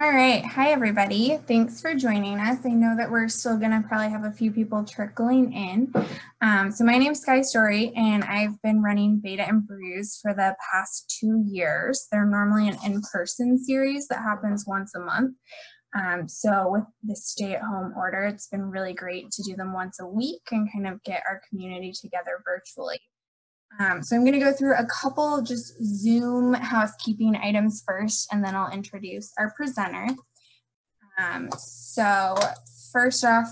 All right. Hi, everybody. Thanks for joining us. I know that we're still going to probably have a few people trickling in. Um, so my name is Sky Story, and I've been running Beta and Brews for the past two years. They're normally an in-person series that happens once a month. Um, so with the stay-at-home order, it's been really great to do them once a week and kind of get our community together virtually. Um, so I'm going to go through a couple just Zoom housekeeping items first, and then I'll introduce our presenter. Um, so first off,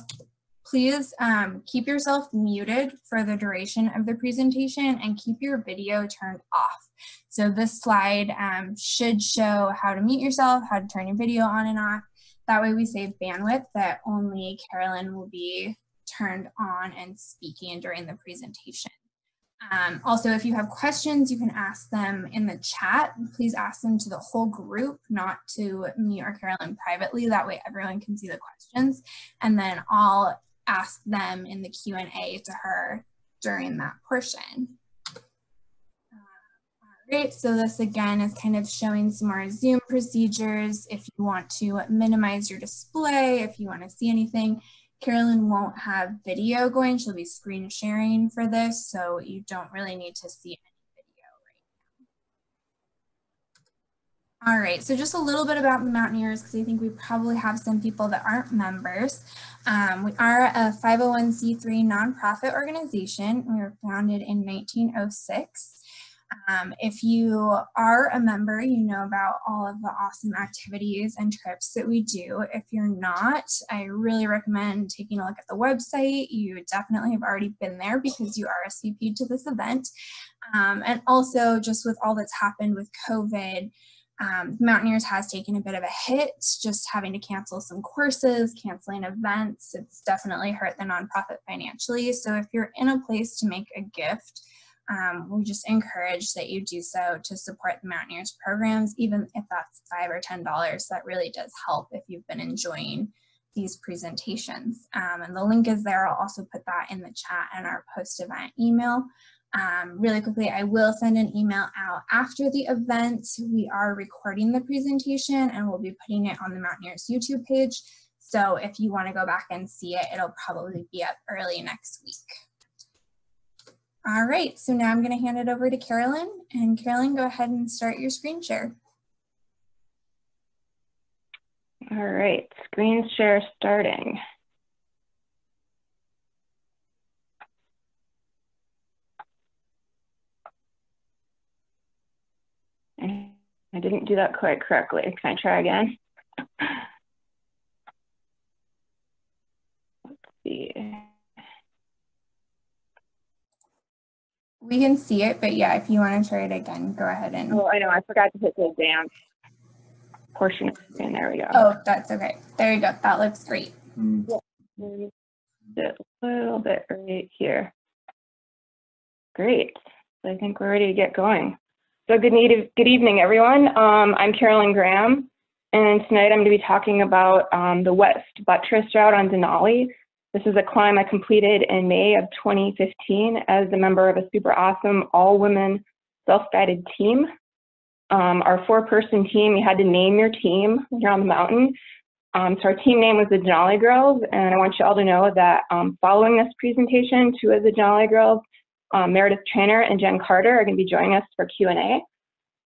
please um, keep yourself muted for the duration of the presentation and keep your video turned off. So this slide um, should show how to mute yourself, how to turn your video on and off. That way we save bandwidth that only Carolyn will be turned on and speaking during the presentation. Um, also, if you have questions, you can ask them in the chat. Please ask them to the whole group, not to me or Carolyn privately. That way everyone can see the questions. And then I'll ask them in the Q&A to her during that portion. Uh, all right, so this again is kind of showing some more Zoom procedures. If you want to minimize your display, if you want to see anything, Carolyn won't have video going. She'll be screen sharing for this, so you don't really need to see any video right now. All right, so just a little bit about the Mountaineers, because I think we probably have some people that aren't members. Um, we are a 501c3 nonprofit organization. We were founded in 1906. Um, if you are a member, you know about all of the awesome activities and trips that we do. If you're not, I really recommend taking a look at the website. You definitely have already been there because you RSVP'd to this event. Um, and also just with all that's happened with COVID, um, Mountaineers has taken a bit of a hit, just having to cancel some courses, canceling events. It's definitely hurt the nonprofit financially. So if you're in a place to make a gift, um, we just encourage that you do so to support the Mountaineers programs, even if that's five or ten dollars. That really does help if you've been enjoying these presentations. Um, and the link is there. I'll also put that in the chat and our post-event email. Um, really quickly, I will send an email out after the event. We are recording the presentation and we'll be putting it on the Mountaineers YouTube page. So if you want to go back and see it, it'll probably be up early next week. All right, so now I'm going to hand it over to Carolyn. And Carolyn, go ahead and start your screen share. All right, screen share starting. I didn't do that quite correctly. Can I try again? Let's see. We can see it, but yeah, if you want to try it again, go ahead and. Oh, I know. I forgot to hit the dance portion. And there we go. Oh, that's okay. There you go. That looks great. A little bit right here. Great. So I think we're ready to get going. So good, good evening, everyone. Um, I'm Carolyn Graham, and tonight I'm going to be talking about um, the West Buttress Route on Denali. This is a climb I completed in May of 2015 as a member of a super awesome all-women self-guided team. Um, our four-person team, you had to name your team when you're on the mountain. Um, so our team name was the Denali Girls, and I want you all to know that um, following this presentation, two of the Denali Girls, um, Meredith Trainer and Jen Carter, are going to be joining us for Q&A.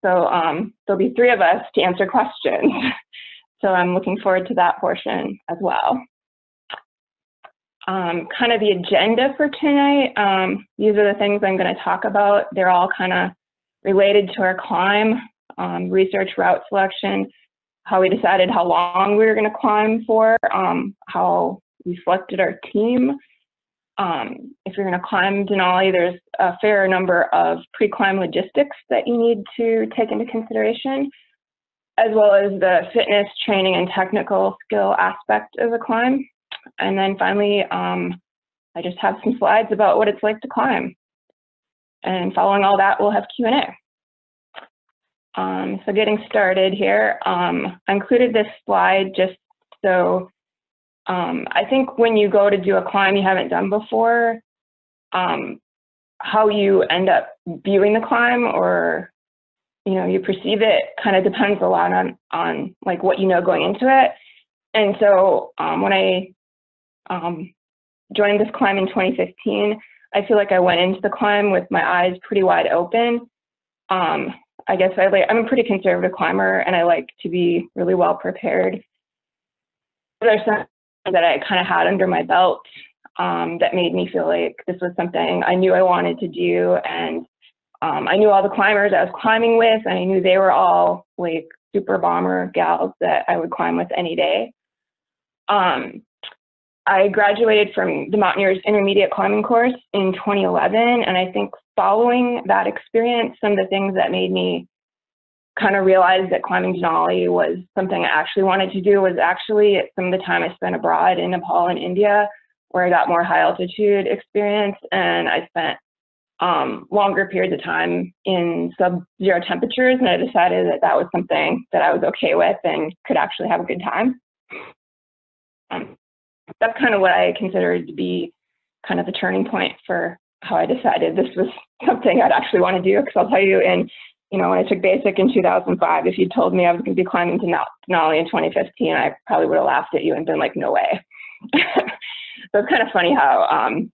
So um, there'll be three of us to answer questions. so I'm looking forward to that portion as well um, kind of the agenda for tonight. Um, these are the things I'm going to talk about. They're all kind of related to our climb, um, research route selection, how we decided how long we were going to climb for, um, how we selected our team. Um, if you're going to climb Denali, there's a fair number of pre-climb logistics that you need to take into consideration, as well as the fitness, training, and technical skill aspect of the climb. And then finally, um, I just have some slides about what it's like to climb. And following all that, we'll have Q&A. Um, so getting started here, um, I included this slide just so um, I think when you go to do a climb you haven't done before, um, how you end up viewing the climb or you know, you perceive it kind of depends a lot on, on like what you know going into it. And so um, when I um, joined this climb in 2015, I feel like I went into the climb with my eyes pretty wide open. Um, I guess I like, I'm a pretty conservative climber and I like to be really well prepared. There's some that I kind of had under my belt um, that made me feel like this was something I knew I wanted to do. And um, I knew all the climbers I was climbing with, and I knew they were all like super bomber gals that I would climb with any day. Um, I graduated from the Mountaineers Intermediate Climbing course in 2011, and I think following that experience, some of the things that made me kind of realize that climbing Denali was something I actually wanted to do was actually some of the time I spent abroad in Nepal and India, where I got more high altitude experience, and I spent um, longer periods of time in sub-zero temperatures, and I decided that that was something that I was okay with and could actually have a good time. Um, that's kind of what I considered to be kind of the turning point for how I decided this was something I'd actually want to do. Because I'll tell you, in you know, when I took basic in 2005, if you'd told me I was going to be climbing to Denali in 2015, I probably would have laughed at you and been like, no way. so it's kind of funny how um,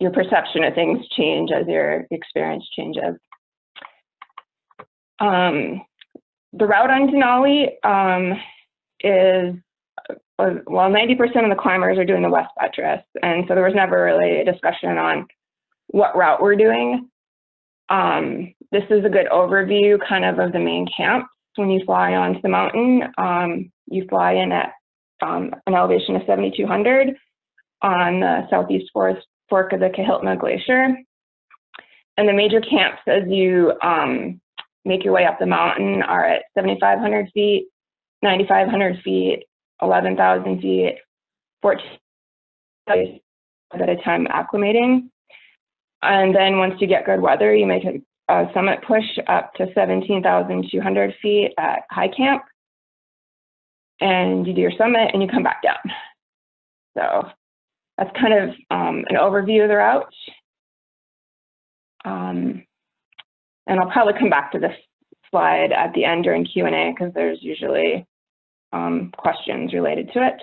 your perception of things change as your experience changes. Um, the route on Denali um, is well, 90% of the climbers are doing the West Buttress. And so there was never really a discussion on what route we're doing. Um, this is a good overview kind of of the main camps. When you fly onto the mountain, um, you fly in at um, an elevation of 7,200 on the southeast forest fork of the Kahiltna Glacier. And the major camps as you um, make your way up the mountain are at 7,500 feet, 9,500 feet, 11,000 feet, 14 at a time acclimating. And then once you get good weather, you make a, a summit push up to 17,200 feet at high camp. And you do your summit and you come back down. So that's kind of um, an overview of the route. Um, and I'll probably come back to this slide at the end during Q&A because there's usually um, questions related to it.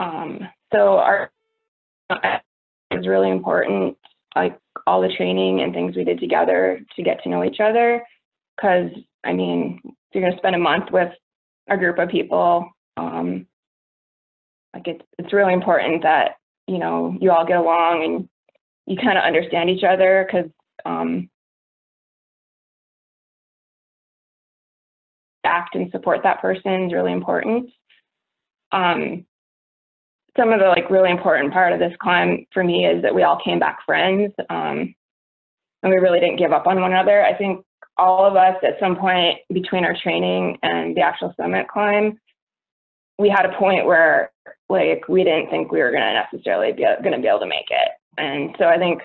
Um, so our is really important, like all the training and things we did together to get to know each other. Because I mean, if you're going to spend a month with a group of people, um, like it's it's really important that you know you all get along and you kind of understand each other because um, act and support that person is really important. Um, some of the like really important part of this climb for me is that we all came back friends um, and we really didn't give up on one another. I think all of us at some point between our training and the actual summit climb, we had a point where like we didn't think we were going to necessarily be going to be able to make it. And so I think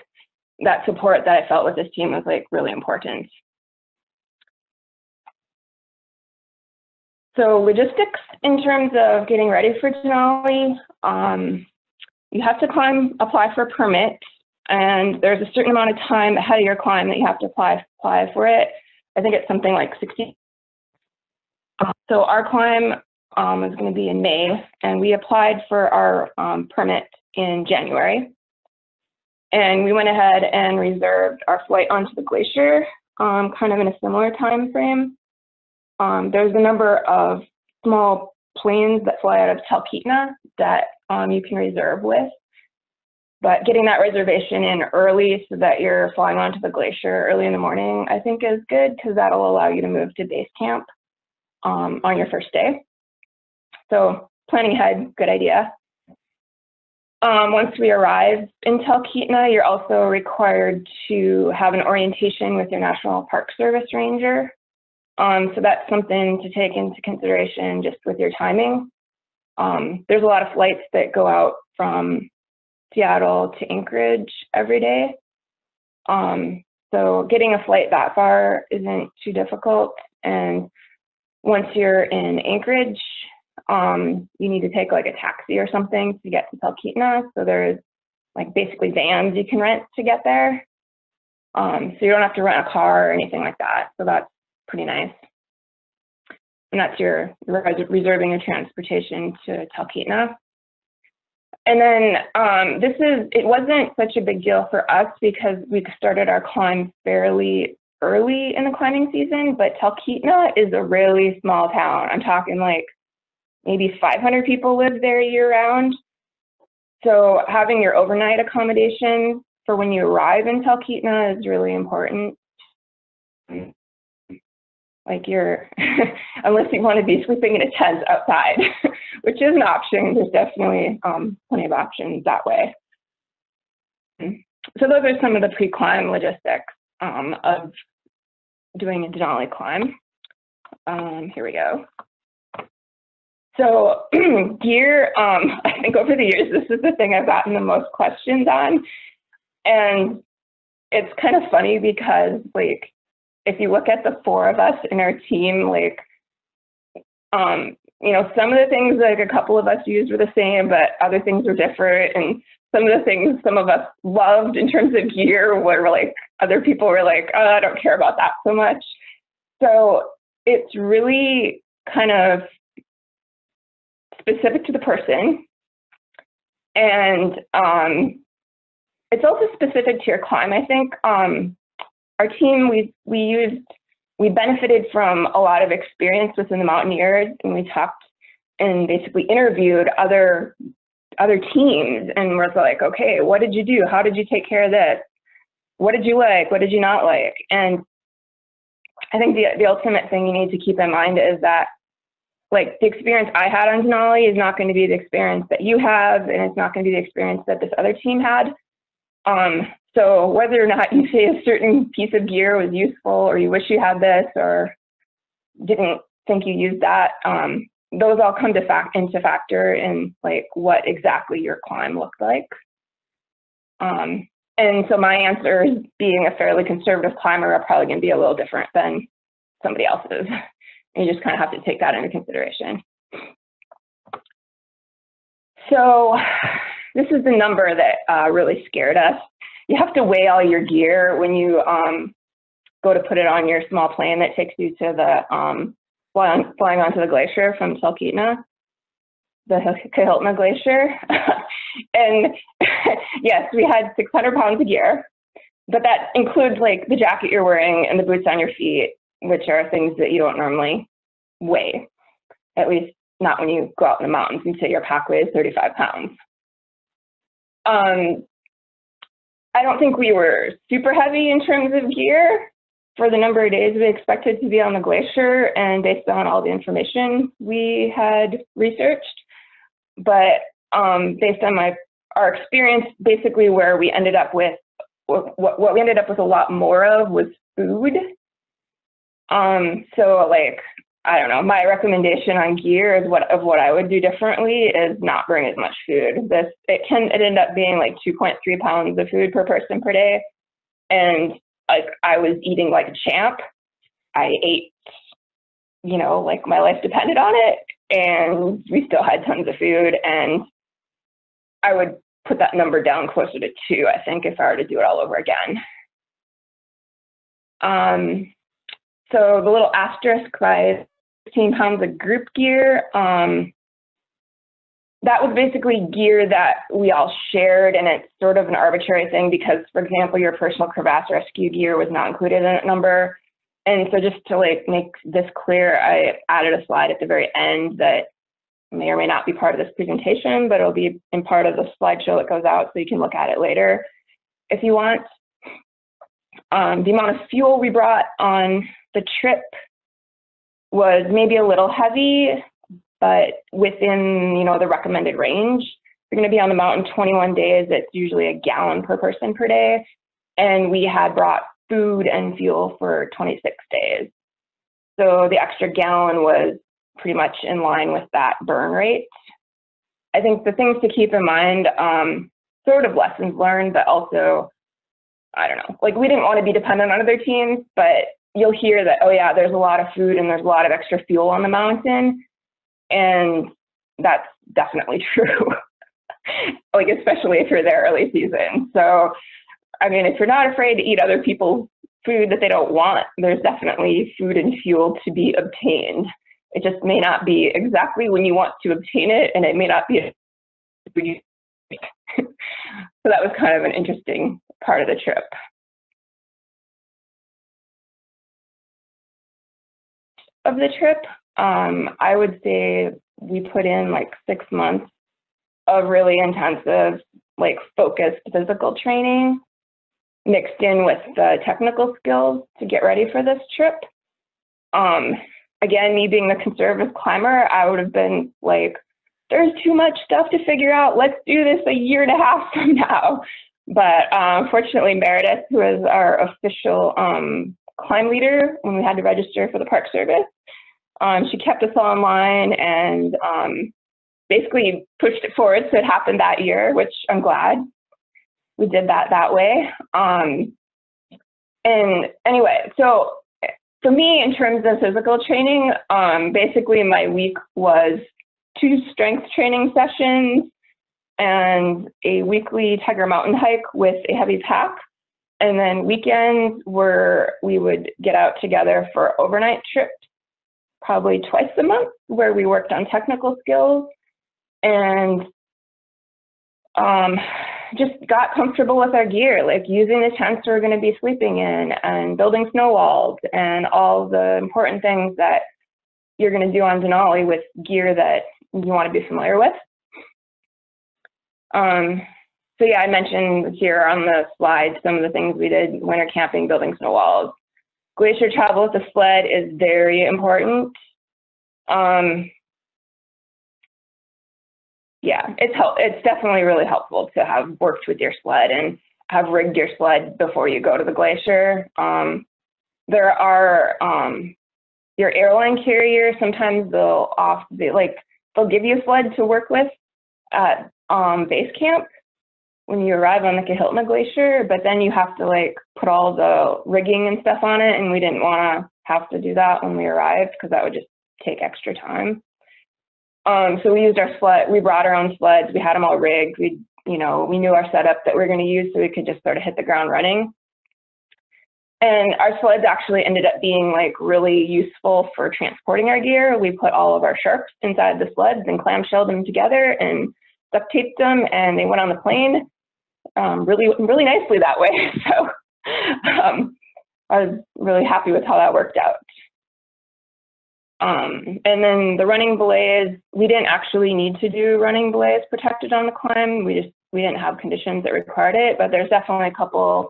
that support that I felt with this team was like really important. So logistics in terms of getting ready for Denali, um, you have to climb, apply for a permit, and there's a certain amount of time ahead of your climb that you have to apply, apply for it. I think it's something like 60. Uh, so our climb um, is going to be in May, and we applied for our um, permit in January. And we went ahead and reserved our flight onto the glacier, um, kind of in a similar time frame. Um, there's a number of small planes that fly out of Talkeetna that um, you can reserve with. But getting that reservation in early so that you're flying onto the glacier early in the morning, I think is good because that'll allow you to move to base camp um, on your first day. So planning ahead, good idea. Um, once we arrive in Talkeetna, you're also required to have an orientation with your National Park Service ranger um, so that's something to take into consideration just with your timing. Um, there's a lot of flights that go out from Seattle to Anchorage every day. Um, so getting a flight that far isn't too difficult. And once you're in Anchorage, um, you need to take like a taxi or something to get to Talkeetna. So there's like basically vans you can rent to get there. Um, so you don't have to rent a car or anything like that. So that's pretty nice. And that's your reserving your transportation to Talkeetna. And then um, this is, it wasn't such a big deal for us because we started our climb fairly early in the climbing season, but Talkeetna is a really small town. I'm talking like maybe 500 people live there year round. So having your overnight accommodation for when you arrive in Talkeetna is really important. Like you're, unless you want to be sleeping in a tent outside, which is an option. There's definitely um, plenty of options that way. So those are some of the pre-climb logistics um, of doing a Denali climb. Um, here we go. So gear, um, I think over the years, this is the thing I've gotten the most questions on. And it's kind of funny because like, if you look at the four of us in our team, like, um, you know, some of the things like a couple of us used were the same, but other things were different. And some of the things some of us loved in terms of gear were like, other people were like, oh, I don't care about that so much. So it's really kind of specific to the person. And um, it's also specific to your climb. I think um, our team, we, we used, we benefited from a lot of experience within the Mountaineers and we talked and basically interviewed other other teams and was like, okay, what did you do? How did you take care of this? What did you like? What did you not like? And I think the, the ultimate thing you need to keep in mind is that like the experience I had on Denali is not going to be the experience that you have, and it's not going to be the experience that this other team had. Um, so whether or not you say a certain piece of gear was useful, or you wish you had this, or didn't think you used that, um, those all come to fact into factor in like what exactly your climb looked like. Um, and so my answer is being a fairly conservative climber are probably going to be a little different than somebody else's. And you just kind of have to take that into consideration. So this is the number that uh, really scared us. You have to weigh all your gear when you um, go to put it on your small plane that takes you to the um, flying, flying onto the glacier from Talkeetna, the Kahiltna Glacier. and yes, we had 600 pounds of gear, but that includes like the jacket you're wearing and the boots on your feet which are things that you don't normally weigh, at least not when you go out in the mountains and say your pack weighs 35 pounds. Um, I don't think we were super heavy in terms of gear for the number of days we expected to be on the glacier and based on all the information we had researched. But um, based on my our experience, basically where we ended up with what, what we ended up with a lot more of was food um, so like, I don't know, my recommendation on gear is what of what I would do differently is not bring as much food. This it can it ended up being like 2.3 pounds of food per person per day. And like I was eating like a champ. I ate, you know, like my life depended on it. And we still had tons of food. And I would put that number down closer to two, I think, if I were to do it all over again. Um, so the little asterisk by 15 pounds of group gear, um, that was basically gear that we all shared and it's sort of an arbitrary thing because, for example, your personal crevasse rescue gear was not included in that number. And so just to like make this clear, I added a slide at the very end that may or may not be part of this presentation, but it'll be in part of the slideshow that goes out so you can look at it later if you want. Um, the amount of fuel we brought on the trip was maybe a little heavy, but within you know the recommended range. You're going to be on the mountain 21 days. It's usually a gallon per person per day, and we had brought food and fuel for 26 days. So the extra gallon was pretty much in line with that burn rate. I think the things to keep in mind, um, sort of lessons learned, but also, I don't know, like we didn't want to be dependent on other teams, but you'll hear that, oh yeah, there's a lot of food and there's a lot of extra fuel on the mountain. And that's definitely true. like, especially if you're there early season. So I mean, if you're not afraid to eat other people's food that they don't want, there's definitely food and fuel to be obtained. It just may not be exactly when you want to obtain it, and it may not be. so that was kind of an interesting part of the trip. Of the trip, um, I would say we put in like six months of really intensive, like focused physical training mixed in with the technical skills to get ready for this trip. Um, again, me being the conservative climber, I would have been like, there's too much stuff to figure out. Let's do this a year and a half from now. But uh, fortunately, Meredith, who is our official um, climb leader when we had to register for the Park Service, um, she kept us all in line and um, basically pushed it forward so it happened that year, which I'm glad we did that that way. Um, and anyway, so for me, in terms of physical training, um, basically my week was two strength training sessions and a weekly Tiger Mountain hike with a heavy pack. And then weekends where we would get out together for overnight trips, probably twice a month, where we worked on technical skills and um, just got comfortable with our gear, like using the tents we're going to be sleeping in and building snow walls and all the important things that you're going to do on Denali with gear that you want to be familiar with. Um, so yeah, I mentioned here on the slide some of the things we did, winter camping, building snow walls. Glacier travel with the sled is very important. Um, yeah, it's help. It's definitely really helpful to have worked with your sled and have rigged your sled before you go to the glacier. Um, there are um, your airline carrier. Sometimes they'll off they, like they'll give you a sled to work with at um, base camp when you arrive on the Kahiltna Glacier, but then you have to like put all the rigging and stuff on it, and we didn't want to have to do that when we arrived because that would just take extra time. Um, so we used our sled, we brought our own sleds, we had them all rigged, we, you know, we knew our setup that we are going to use so we could just sort of hit the ground running. And our sleds actually ended up being like really useful for transporting our gear. We put all of our sharps inside the sleds and clamshelled them together and duct taped them and they went on the plane um, really, really nicely that way. So um, I was really happy with how that worked out. Um, and then the running belays, we didn't actually need to do running belays protected on the climb. We just, we didn't have conditions that required it, but there's definitely a couple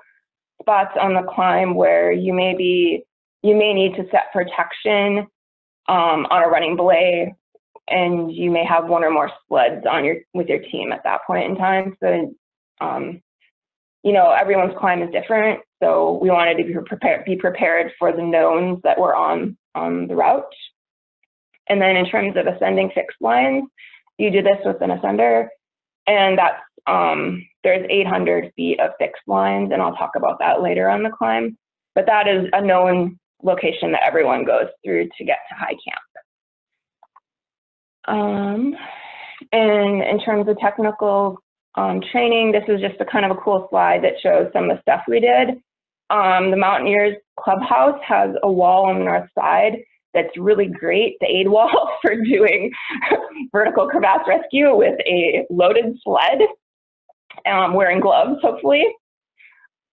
spots on the climb where you may be, you may need to set protection um, on a running belay and you may have one or more sleds on your, with your team at that point in time. So, um, you know, everyone's climb is different. So we wanted to be prepared, be prepared for the knowns that were on, on the route. And then in terms of ascending fixed lines, you do this with an ascender, and that's um, there's 800 feet of fixed lines, and I'll talk about that later on the climb. But that is a known location that everyone goes through to get to high camp. Um, and in terms of technical um, training, this is just a kind of a cool slide that shows some of the stuff we did. Um, the Mountaineers Clubhouse has a wall on the north side that's really great, the aid wall for doing vertical crevasse rescue with a loaded sled, um, wearing gloves, hopefully.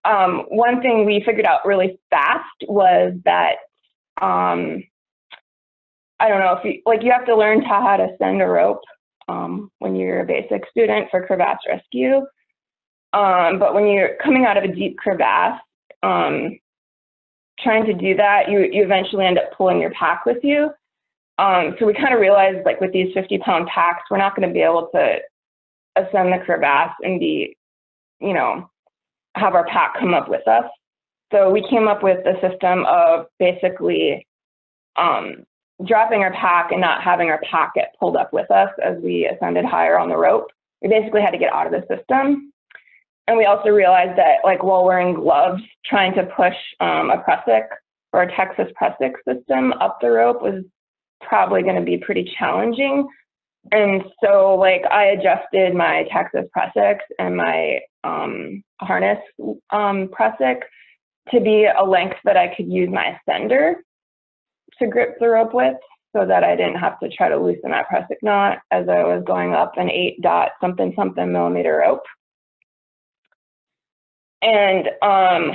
Um, one thing we figured out really fast was that, um, I don't know if you, like you have to learn how to send a rope um, when you're a basic student for crevasse rescue. Um, but when you're coming out of a deep crevasse, um, trying to do that, you, you eventually end up pulling your pack with you. Um, so we kind of realized like with these 50 pound packs, we're not going to be able to ascend the crevasse and be, you know, have our pack come up with us. So we came up with a system of basically um, dropping our pack and not having our pack get pulled up with us as we ascended higher on the rope. We basically had to get out of the system. And we also realized that like while wearing gloves, trying to push um, a Prusik or a Texas Prusik system up the rope was probably going to be pretty challenging. And so like I adjusted my Texas Prusiks and my um, harness um, to be a length that I could use my ascender to grip the rope with so that I didn't have to try to loosen that prusik knot as I was going up an eight dot something something millimeter rope. And um,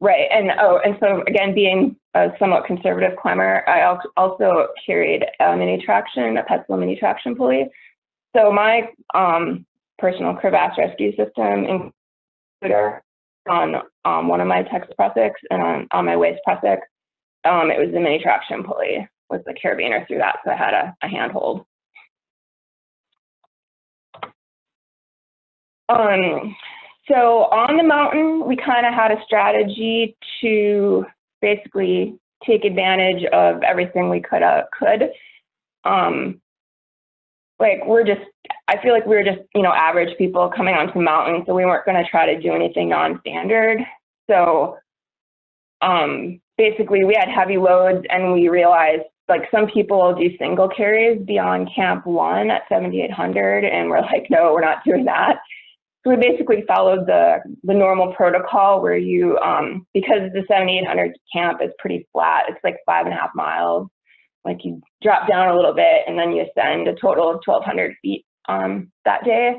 right, and oh, and so again, being a somewhat conservative climber, I also carried a Mini Traxion, a Petzl Mini Traxion pulley. So my um, personal crevasse rescue system included on um, one of my text prusiks and on, on my waist prusik, um, it was the Mini Traxion pulley with the carabiner through that, so I had a, a handhold. Um, so on the mountain, we kind of had a strategy to basically take advantage of everything we could uh, could. Um, like we're just, I feel like we were just, you know, average people coming onto the mountain, so we weren't going to try to do anything non-standard. So um, basically, we had heavy loads, and we realized like some people do single carries beyond Camp One at 7,800, and we're like, no, we're not doing that. So we basically followed the the normal protocol where you, um, because the 7,800 camp is pretty flat, it's like five and a half miles. Like you drop down a little bit and then you ascend a total of 1,200 feet um, that day.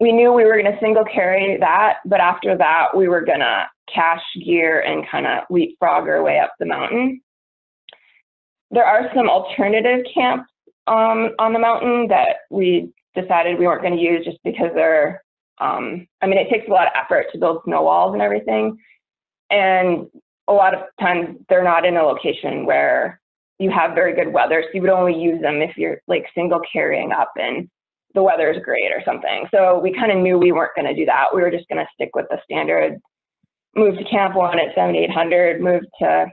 We knew we were going to single carry that, but after that, we were going to cache gear and kind of leapfrog our way up the mountain. There are some alternative camps um, on the mountain that we decided we weren't going to use just because they're, um, I mean, it takes a lot of effort to build snow walls and everything. And a lot of times they're not in a location where you have very good weather. So you would only use them if you're like single carrying up and the weather is great or something. So we kind of knew we weren't going to do that. We were just going to stick with the standard, move to Camp One at 7,800, move to,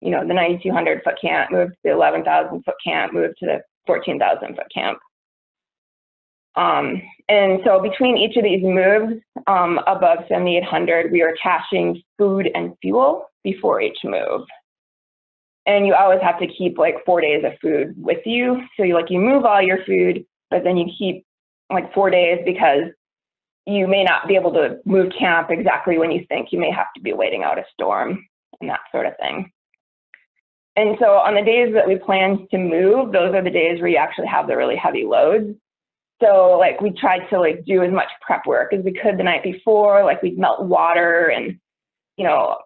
you know, the 9,200 foot camp, move to the 11,000 foot camp, move to the 14,000 foot camp. Um, and so between each of these moves um, above 7,800, we were caching food and fuel before each move. And you always have to keep like four days of food with you. So you like you move all your food, but then you keep like four days because you may not be able to move camp exactly when you think you may have to be waiting out a storm and that sort of thing. And so on the days that we plan to move, those are the days where you actually have the really heavy loads. So like we tried to like do as much prep work as we could the night before, like we'd melt water and, you know,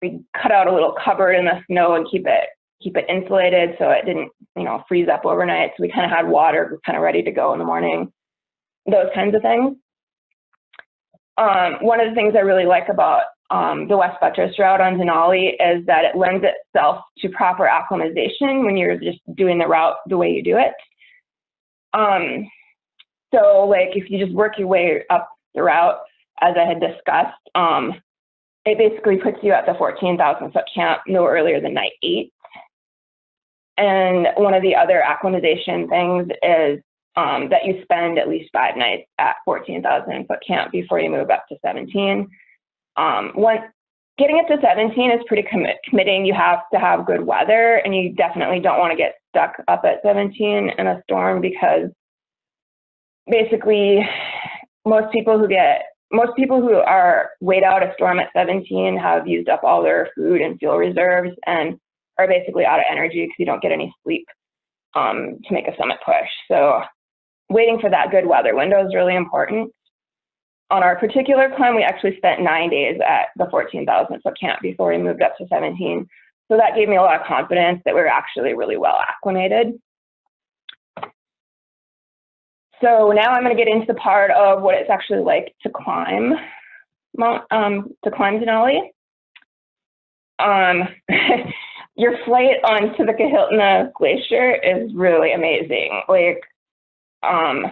we cut out a little cupboard in the snow and keep it keep it insulated so it didn't, you know, freeze up overnight. So we kind of had water kind of ready to go in the morning, those kinds of things. Um, one of the things I really like about um, the West Buttress route on Denali is that it lends itself to proper acclimatization when you're just doing the route the way you do it. Um, so like if you just work your way up the route, as I had discussed, um, it basically puts you at the 14,000 foot camp no earlier than night eight. And one of the other acclimatization things is um, that you spend at least five nights at 14,000 foot camp before you move up to 17. Um, once getting up to 17 is pretty commit, committing. You have to have good weather, and you definitely don't want to get stuck up at 17 in a storm because basically most people who get most people who are weighed out a storm at 17 have used up all their food and fuel reserves and are basically out of energy because you don't get any sleep um, to make a summit push. So waiting for that good weather window is really important. On our particular climb, we actually spent nine days at the 14,000 foot camp before we moved up to 17. So that gave me a lot of confidence that we were actually really well acclimated. So now I'm going to get into the part of what it's actually like to climb Mount, um, to climb Denali. Um, your flight onto the Kahiltna Glacier is really amazing. Like, um,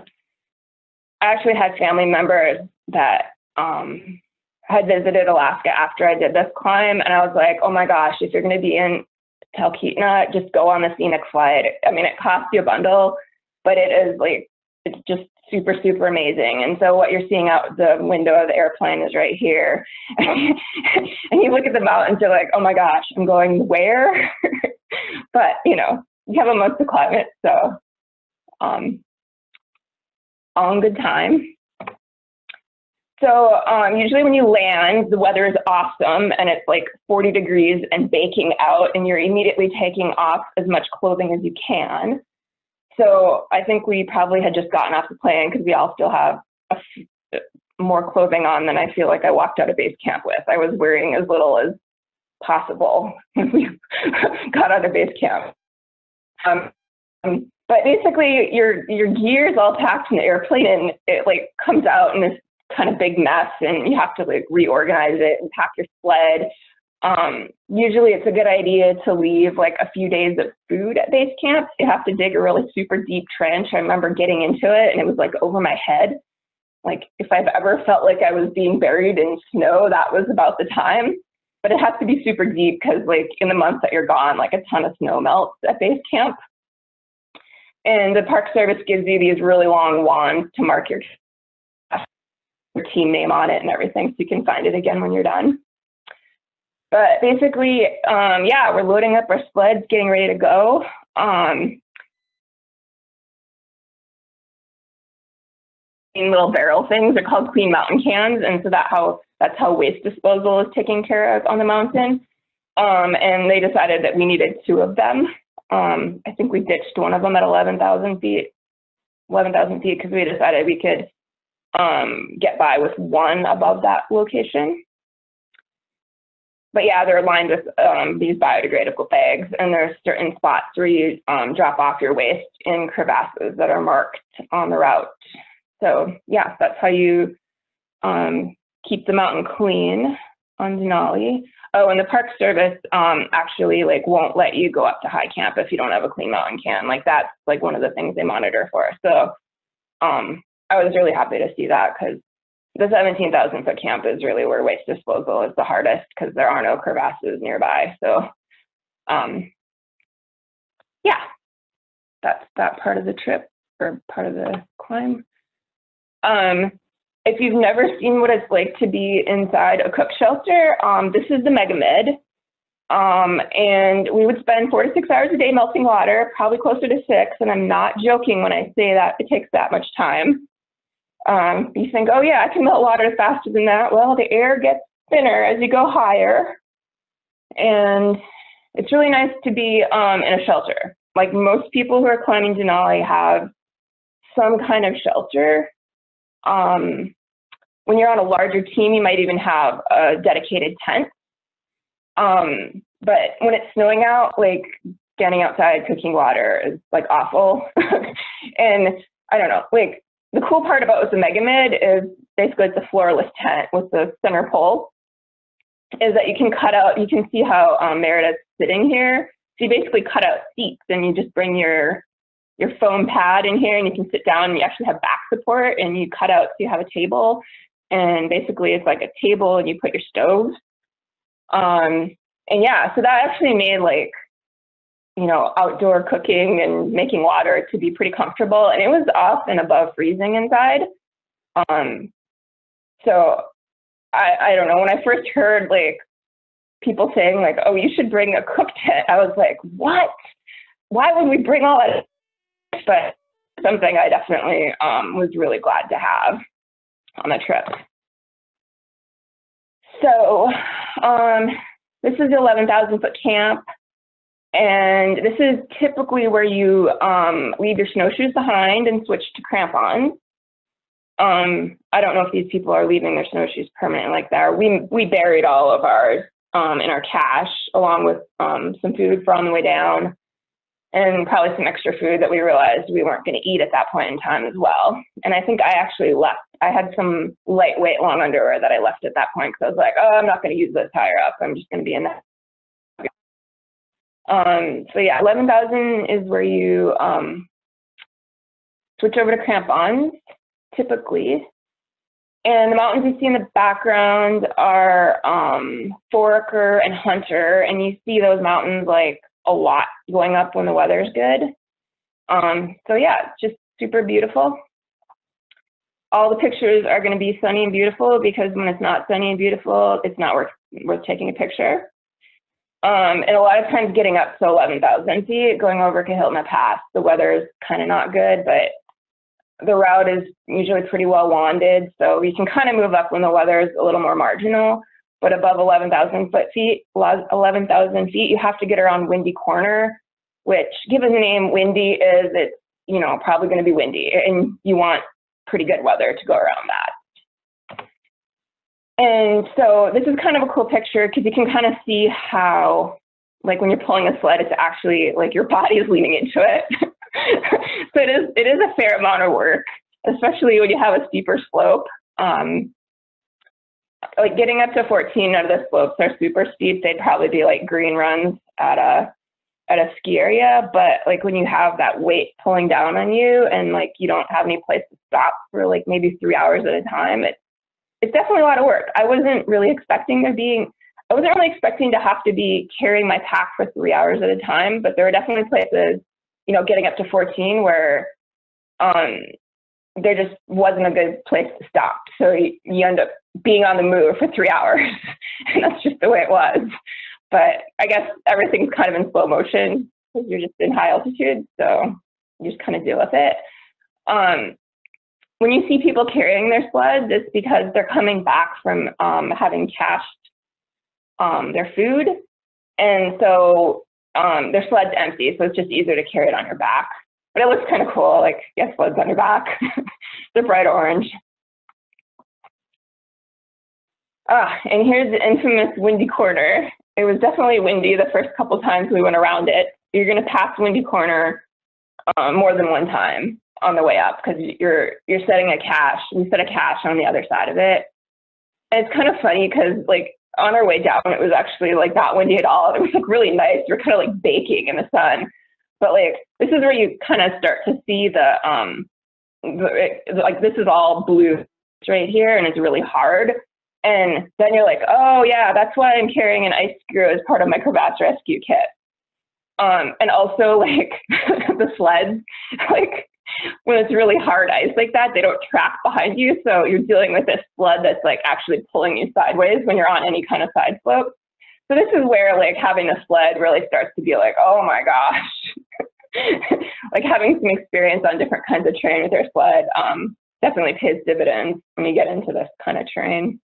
I actually had family members that um, had visited Alaska after I did this climb, and I was like, oh my gosh, if you're going to be in Talkeetna, just go on the scenic flight. I mean, it costs you a bundle, but it is like it's just super, super amazing. And so what you're seeing out the window of the airplane is right here. and you look at the mountains, you're like, oh my gosh, I'm going where? but, you know, you have a month to climb it. So um, all in good time. So um, usually when you land, the weather is awesome and it's like 40 degrees and baking out and you're immediately taking off as much clothing as you can. So I think we probably had just gotten off the plane because we all still have more clothing on than I feel like I walked out of base camp with. I was wearing as little as possible when we got out of base camp. Um, but basically, your your gear is all packed in the airplane, and it like comes out in this kind of big mess, and you have to like reorganize it and pack your sled. Um, usually, it's a good idea to leave like a few days of food at base camp. You have to dig a really super deep trench. I remember getting into it, and it was like over my head. Like if I've ever felt like I was being buried in snow, that was about the time. But it has to be super deep because like in the months that you're gone, like a ton of snow melts at base camp. And the Park Service gives you these really long wands to mark your, your team name on it and everything, so you can find it again when you're done. But basically, um, yeah, we're loading up our sleds, getting ready to go. Um, little barrel things. They're called Clean Mountain cans, and so that how that's how waste disposal is taken care of on the mountain. Um, and they decided that we needed two of them. Um, I think we ditched one of them at 11,000 feet, 11,000 feet because we decided we could um, get by with one above that location. But yeah, they're lined with um, these biodegradable bags, and there's certain spots where you um, drop off your waste in crevasses that are marked on the route. So yeah, that's how you um, keep the mountain clean on Denali. Oh, and the Park Service um, actually like won't let you go up to high camp if you don't have a clean mountain can. Like that's like one of the things they monitor for. So um, I was really happy to see that because the 17,000 foot camp is really where waste disposal is the hardest because there are no crevasses nearby. So um, yeah, that's that part of the trip or part of the climb. Um, if you've never seen what it's like to be inside a cook shelter, um, this is the Megamid. Um, and we would spend four to six hours a day melting water, probably closer to six. And I'm not joking when I say that it takes that much time. Um, you think, oh yeah, I can melt water faster than that. Well, the air gets thinner as you go higher. And it's really nice to be um, in a shelter. Like most people who are climbing Denali have some kind of shelter. Um, when you're on a larger team, you might even have a dedicated tent. Um, but when it's snowing out, like standing outside cooking water is like awful. and I don't know, like the cool part about the Megamid is basically it's a floorless tent with the center pole. Is that you can cut out, you can see how um, Meredith's sitting here. So you basically cut out seats and you just bring your your foam pad in here and you can sit down and you actually have back support and you cut out so you have a table and basically it's like a table and you put your stove. Um, and yeah, so that actually made like, you know, outdoor cooking and making water to be pretty comfortable. And it was off and above freezing inside. Um, so I, I don't know, when I first heard like people saying like, oh, you should bring a cook tent, I was like, what? Why would we bring all that? But something I definitely um, was really glad to have on the trip. So um, this is the 11,000 foot camp. And this is typically where you um, leave your snowshoes behind and switch to crampons. Um, I don't know if these people are leaving their snowshoes permanent like that. We, we buried all of ours um, in our cache along with um, some food for on the way down and probably some extra food that we realized we weren't going to eat at that point in time as well. And I think I actually left. I had some lightweight long underwear that I left at that point because I was like, oh, I'm not going to use this higher up. I'm just going to be in that. Um, so yeah, 11,000 is where you um, switch over to crampons, typically. And the mountains you see in the background are um, Foraker and Hunter, and you see those mountains like a lot going up when the weather's good. Um, so yeah, just super beautiful. All the pictures are going to be sunny and beautiful because when it's not sunny and beautiful, it's not worth worth taking a picture. Um, and a lot of times getting up to 11,000 feet, going over Kahiltna Pass, the weather is kind of not good, but the route is usually pretty well wanded, so you can kind of move up when the weather is a little more marginal. But above 11,000 foot feet, 11,000 feet, you have to get around Windy Corner, which, given the name Windy, is it's you know probably going to be windy, and you want pretty good weather to go around that. And so this is kind of a cool picture because you can kind of see how, like when you're pulling a sled, it's actually like your body is leaning into it. so it is it is a fair amount of work, especially when you have a steeper slope. Um, like getting up to 14 of the slopes are super steep. They'd probably be like green runs at a at a ski area, but like when you have that weight pulling down on you and like you don't have any place to stop for like maybe three hours at a time, it it's definitely a lot of work. I wasn't really expecting to being, I wasn't really expecting to have to be carrying my pack for three hours at a time, but there are definitely places you know, getting up to 14 where um, there just wasn't a good place to stop. So you, you end up being on the move for three hours, and that's just the way it was. But I guess everything's kind of in slow motion because you're just in high altitude, so you just kind of deal with it. Um, when you see people carrying their sleds, it's because they're coming back from um, having cached um, their food. And so um, their sled's empty, so it's just easier to carry it on your back. But it looks kind of cool, like, yes, sled's on your back. They're bright orange. Ah, and here's the infamous windy corner. It was definitely windy the first couple times we went around it. You're gonna pass windy corner um, more than one time on the way up because you're you're setting a cache. We set a cache on the other side of it. And it's kind of funny because like on our way down, it was actually like not windy at all. It was like really nice. We are kind of like baking in the sun. But like this is where you kind of start to see the um the, like this is all blue right here and it's really hard. And then you're like, oh yeah, that's why I'm carrying an ice screw as part of my crevasse rescue kit. Um, and also like the sleds, like when it's really hard ice like that, they don't track behind you. So you're dealing with this sled that's like actually pulling you sideways when you're on any kind of side slope. So this is where like having a sled really starts to be like, oh my gosh. like having some experience on different kinds of terrain with your sled um, definitely pays dividends when you get into this kind of terrain.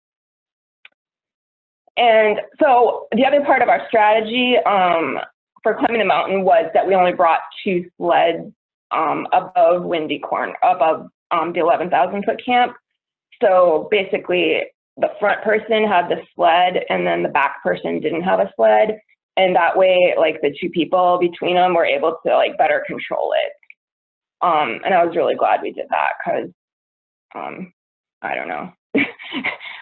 And so the other part of our strategy um, for climbing the mountain was that we only brought two sleds um, above Windy Corn, above um, the 11,000 foot camp. So basically, the front person had the sled, and then the back person didn't have a sled. And that way, like the two people between them were able to like better control it. Um, and I was really glad we did that because, um, I don't know,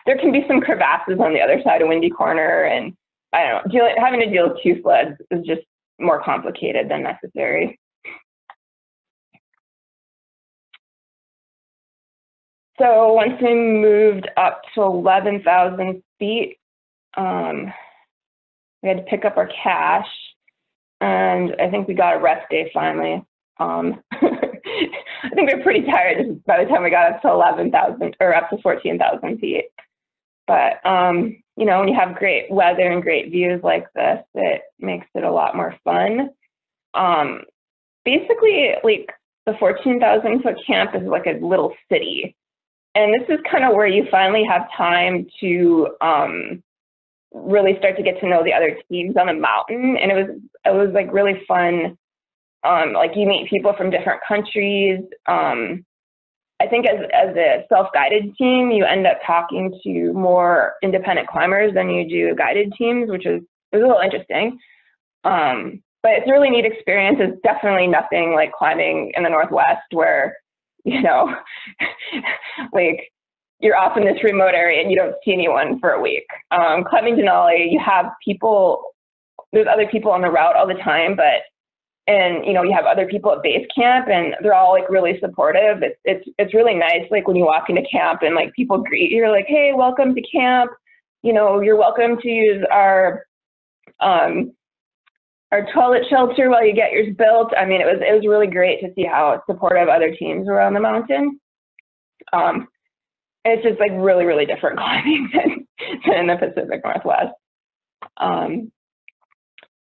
there can be some crevasses on the other side of Windy Corner, and I don't know, having to deal with two sleds is just more complicated than necessary. So once we moved up to 11,000 feet, um, we had to pick up our cache, and I think we got a rest day finally. Um, I think we were pretty tired by the time we got up to 11,000 or up to 14,000 feet. But, um, you know, when you have great weather and great views like this, it makes it a lot more fun. Um, basically, like the 14,000 foot camp is like a little city and this is kind of where you finally have time to um, really start to get to know the other teams on the mountain. And it was it was like really fun. Um, like you meet people from different countries. Um, I think as as a self-guided team, you end up talking to more independent climbers than you do guided teams, which is was a little interesting. Um, but it's a really neat experience. It's definitely nothing like climbing in the Northwest where you know, like you're off in this remote area and you don't see anyone for a week. Um, climbing Denali, you have people, there's other people on the route all the time, but and you know you have other people at base camp and they're all like really supportive it's it's it's really nice like when you walk into camp and like people greet you're like hey welcome to camp you know you're welcome to use our um our toilet shelter while you get yours built. I mean, it was it was really great to see how supportive other teams were on the mountain. Um, it's just like really really different climbing than, than in the Pacific Northwest. Um,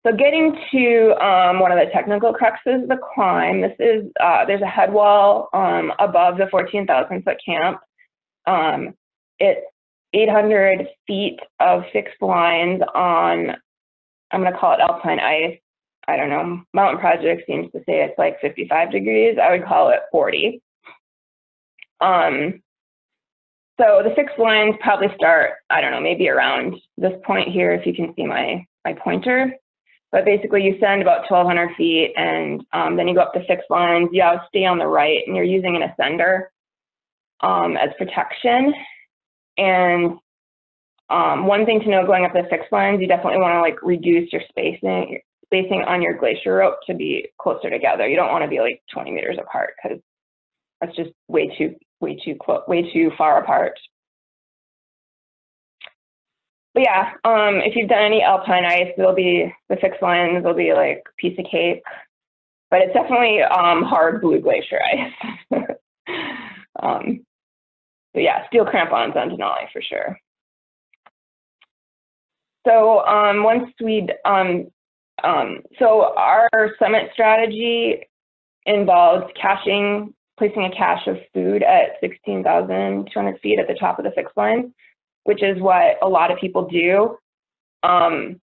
so getting to um, one of the technical cruxes of the climb, this is, uh, there's a head wall um, above the 14,000 foot camp. Um, it's 800 feet of fixed lines on, I'm gonna call it alpine ice. I don't know, Mountain Project seems to say it's like 55 degrees. I would call it 40. Um, so the fixed lines probably start, I don't know, maybe around this point here, if you can see my, my pointer. But basically you send about 1200 feet and um, then you go up the fixed lines, you have stay on the right and you're using an ascender um, as protection. And um, one thing to know going up the fixed lines, you definitely want to like reduce your spacing spacing on your glacier rope to be closer together. You don't want to be like 20 meters apart because that's just way too way too close, way too far apart. But yeah, um, if you've done any alpine ice, there'll be the fixed lines. There'll be like piece of cake, but it's definitely um, hard blue glacier ice. um, but yeah, steel crampons on Denali for sure. So um, once we, um, um, so our summit strategy involves caching, placing a cache of food at 16,200 feet at the top of the fixed line, which is what a lot of people do. Um,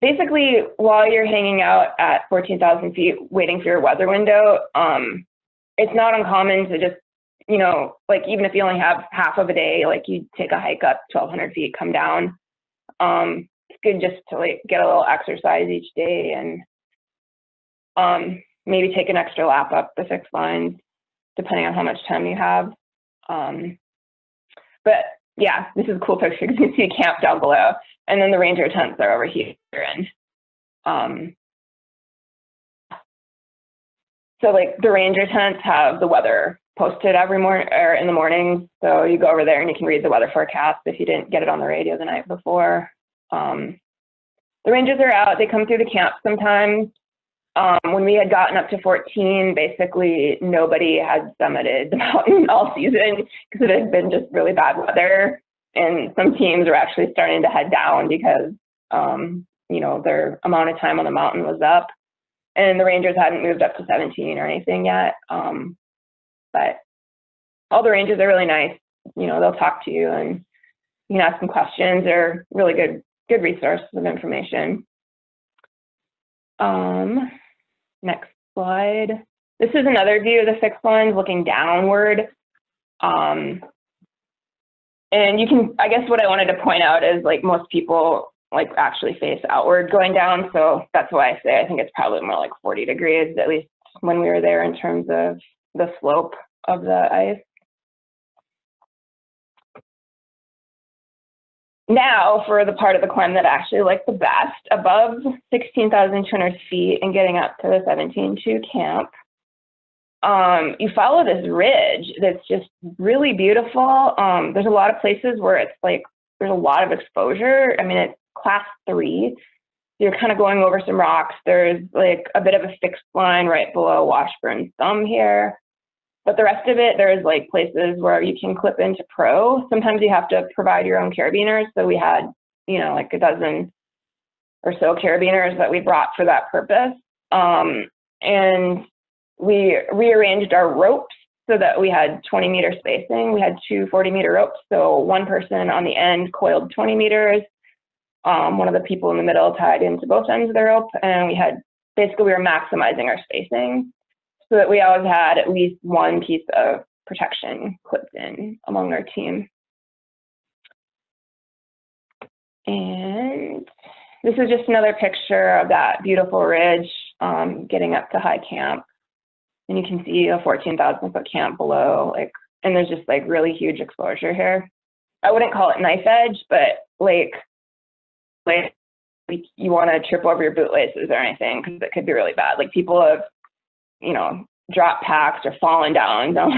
basically, while you're hanging out at 14,000 feet waiting for your weather window, um, it's not uncommon to just you know, like even if you only have half of a day, like you take a hike up 1200 feet, come down. Um, it's good just to like get a little exercise each day and um, maybe take an extra lap up the six lines, depending on how much time you have. Um, but yeah, this is a cool picture because you can see camp down below, and then the ranger tents are over here. And um, so like the ranger tents have the weather posted every morning or in the morning. So you go over there and you can read the weather forecast if you didn't get it on the radio the night before. Um, the rangers are out. They come through the camp sometimes. Um, when we had gotten up to 14, basically nobody had summited the mountain all season because it had been just really bad weather. And some teams were actually starting to head down because, um, you know, their amount of time on the mountain was up. And the Rangers hadn't moved up to 17 or anything yet. Um, but all the ranges are really nice. You know, they'll talk to you and you can ask them questions. They're really good, good resources of information. Um, next slide. This is another view of the fixed lines looking downward. Um, and you can, I guess what I wanted to point out is like most people like actually face outward going down. So that's why I say I think it's probably more like 40 degrees, at least when we were there in terms of the slope of the ice. Now for the part of the climb that I actually like the best, above 16,200 feet and getting up to the 17.2 camp, um, you follow this ridge that's just really beautiful. Um, there's a lot of places where it's like, there's a lot of exposure. I mean, it's class three. You're kind of going over some rocks. There's like a bit of a fixed line right below Washburn's Thumb here. But the rest of it, there's like places where you can clip into pro. Sometimes you have to provide your own carabiners. So we had, you know, like a dozen or so carabiners that we brought for that purpose. Um, and we rearranged our ropes so that we had 20 meter spacing. We had two 40 meter ropes. So one person on the end coiled 20 meters. Um, one of the people in the middle tied into both ends of the rope. And we had basically, we were maximizing our spacing so that we always had at least one piece of protection clipped in among our team. And this is just another picture of that beautiful ridge um, getting up to high camp. And you can see a 14,000 foot camp below, like, and there's just like really huge exposure here. I wouldn't call it knife edge, but like, like you want to trip over your bootlaces or anything because it could be really bad. Like people have you know, drop packs or down down,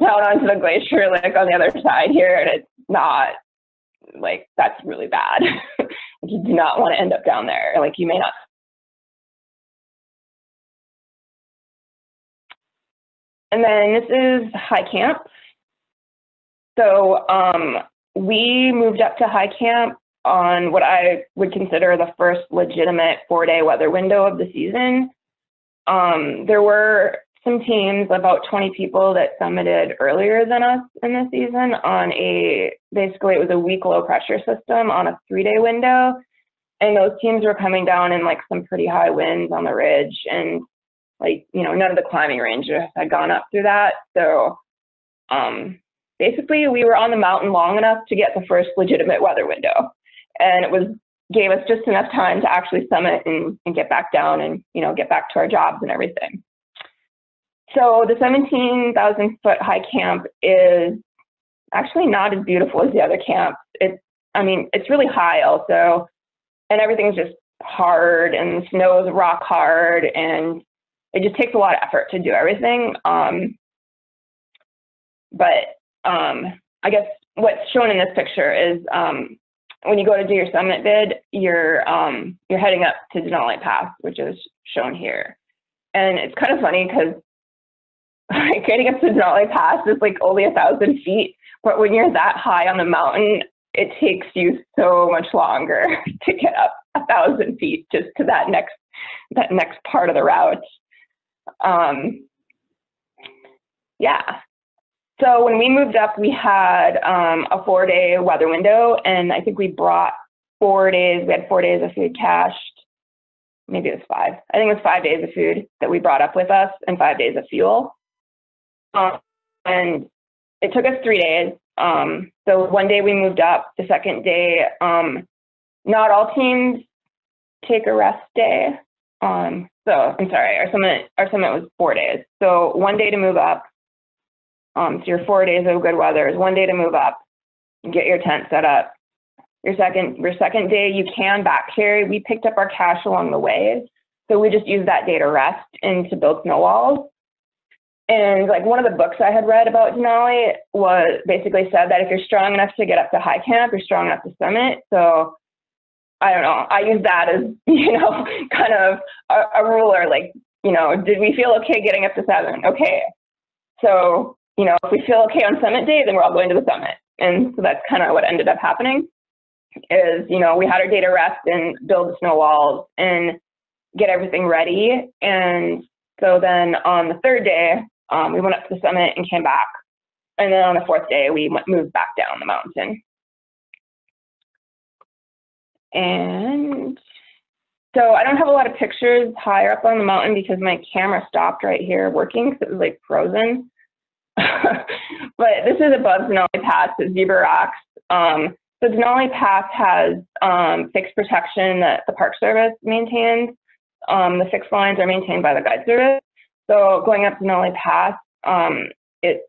down onto the glacier like on the other side here and it's not like that's really bad you do not want to end up down there like you may not and then this is high camp so um, we moved up to high camp on what I would consider the first legitimate four day weather window of the season. Um, there were some teams, about 20 people that summited earlier than us in the season on a, basically it was a weak low pressure system on a three day window. And those teams were coming down in like some pretty high winds on the ridge and like, you know, none of the climbing ranges had gone up through that. So um, basically we were on the mountain long enough to get the first legitimate weather window. And it was gave us just enough time to actually summit and, and get back down and, you know, get back to our jobs and everything. So the 17,000 foot high camp is actually not as beautiful as the other camps. It's, I mean, it's really high also, and everything's just hard and the snow is rock hard and it just takes a lot of effort to do everything. Um, but um, I guess what's shown in this picture is um, when you go to do your summit bid, you're um, you're heading up to Denali Pass, which is shown here. And it's kind of funny because getting up to Denali Pass is like only a thousand feet, but when you're that high on the mountain, it takes you so much longer to get up a thousand feet just to that next that next part of the route. Um, yeah, so when we moved up, we had um, a four day weather window, and I think we brought four days. We had four days of food cached. Maybe it was five. I think it was five days of food that we brought up with us and five days of fuel. Um, and it took us three days. Um, so one day we moved up. The second day, um, not all teams take a rest day. Um, so I'm sorry, our summit our summit was four days. So one day to move up, um, so your four days of good weather is one day to move up, get your tent set up. Your second, your second day, you can back carry. We picked up our cache along the way. So we just used that day to rest and to build snow walls. And like one of the books I had read about Denali was basically said that if you're strong enough to get up to high camp, you're strong enough to summit. So I don't know. I use that as, you know, kind of a, a ruler. Like, you know, did we feel okay getting up to seven? Okay. So you know, if we feel okay on summit day, then we're all going to the summit. And so that's kind of what ended up happening is, you know, we had our day to rest and build the snow walls and get everything ready. And so then on the third day, um, we went up to the summit and came back. And then on the fourth day, we moved back down the mountain. And so I don't have a lot of pictures higher up on the mountain because my camera stopped right here working because it was like frozen. but this is above Denali Pass Zebra Rocks. Um, so Denali Pass has um, fixed protection that the Park Service maintains. Um, the fixed lines are maintained by the Guide Service. So going up Denali Pass, um, it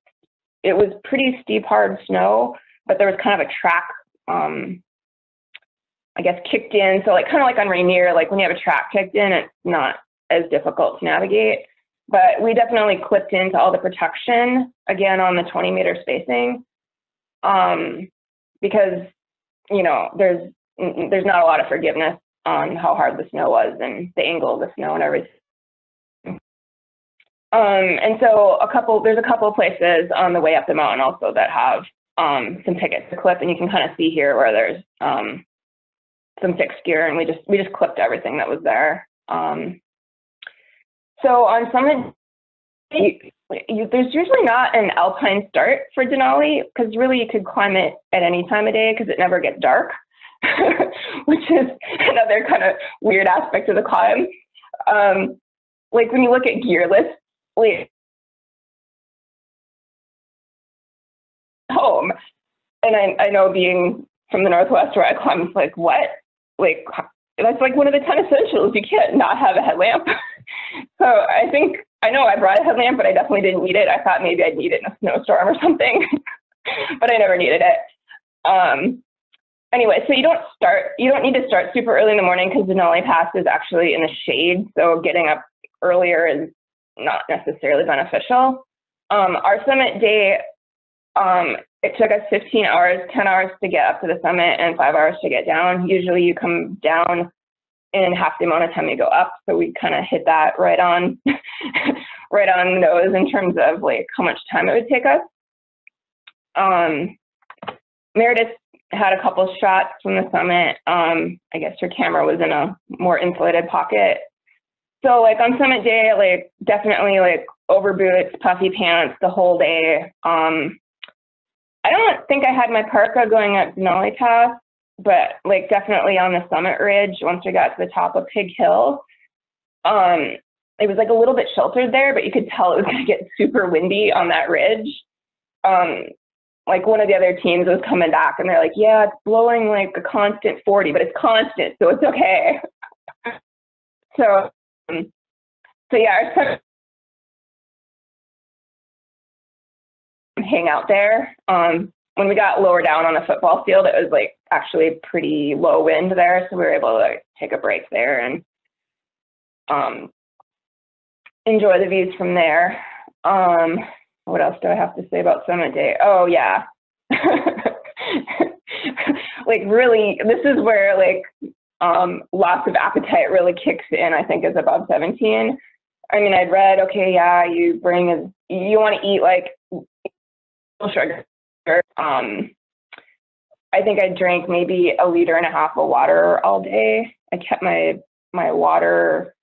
it was pretty steep, hard snow, but there was kind of a track, um, I guess, kicked in. So like kind of like on Rainier, like when you have a track kicked in, it's not as difficult to navigate but we definitely clipped into all the protection again on the 20 meter spacing um, because you know there's there's not a lot of forgiveness on how hard the snow was and the angle of the snow and everything. Um, and so a couple there's a couple places on the way up the mountain also that have um, some pickets to clip, and you can kind of see here where there's um, some fixed gear, and we just we just clipped everything that was there. Um, so on some, you, you, there's usually not an alpine start for Denali because really you could climb it at any time of day because it never gets dark, which is another kind of weird aspect of the climb. Um, like when you look at gear lists, like home, and I, I know being from the Northwest where I climb, it's like, what? Like, that's like one of the 10 essentials. You can't not have a headlamp. so I think, I know I brought a headlamp, but I definitely didn't need it. I thought maybe I'd need it in a snowstorm or something, but I never needed it. Um, anyway, so you don't start, you don't need to start super early in the morning because Denali Pass is actually in the shade. So getting up earlier is not necessarily beneficial. Um, our summit day, um, it took us 15 hours, 10 hours to get up to the summit and five hours to get down. Usually you come down in half the amount of time you go up. So we kind of hit that right on, right on the nose in terms of like how much time it would take us. Um, Meredith had a couple shots from the summit. Um, I guess her camera was in a more insulated pocket. So like on summit day, like definitely like over boots, puffy pants the whole day. Um, I don't think I had my parka going up Denali Pass, but like definitely on the summit ridge once we got to the top of Pig Hill. Um, it was like a little bit sheltered there, but you could tell it was going to get super windy on that ridge. Um, like one of the other teams was coming back and they're like, yeah, it's blowing like a constant 40, but it's constant, so it's okay. so, um, so yeah, our hang out there. Um, when we got lower down on the football field, it was like actually pretty low wind there, so we were able to like, take a break there and um, enjoy the views from there. Um, what else do I have to say about Summit Day? Oh yeah. like really, this is where like um, lots of appetite really kicks in, I think, is above 17. I mean, I'd read, okay, yeah, you bring, a, you want to eat like sugar. Um, I think I drank maybe a liter and a half of water all day. I kept my my water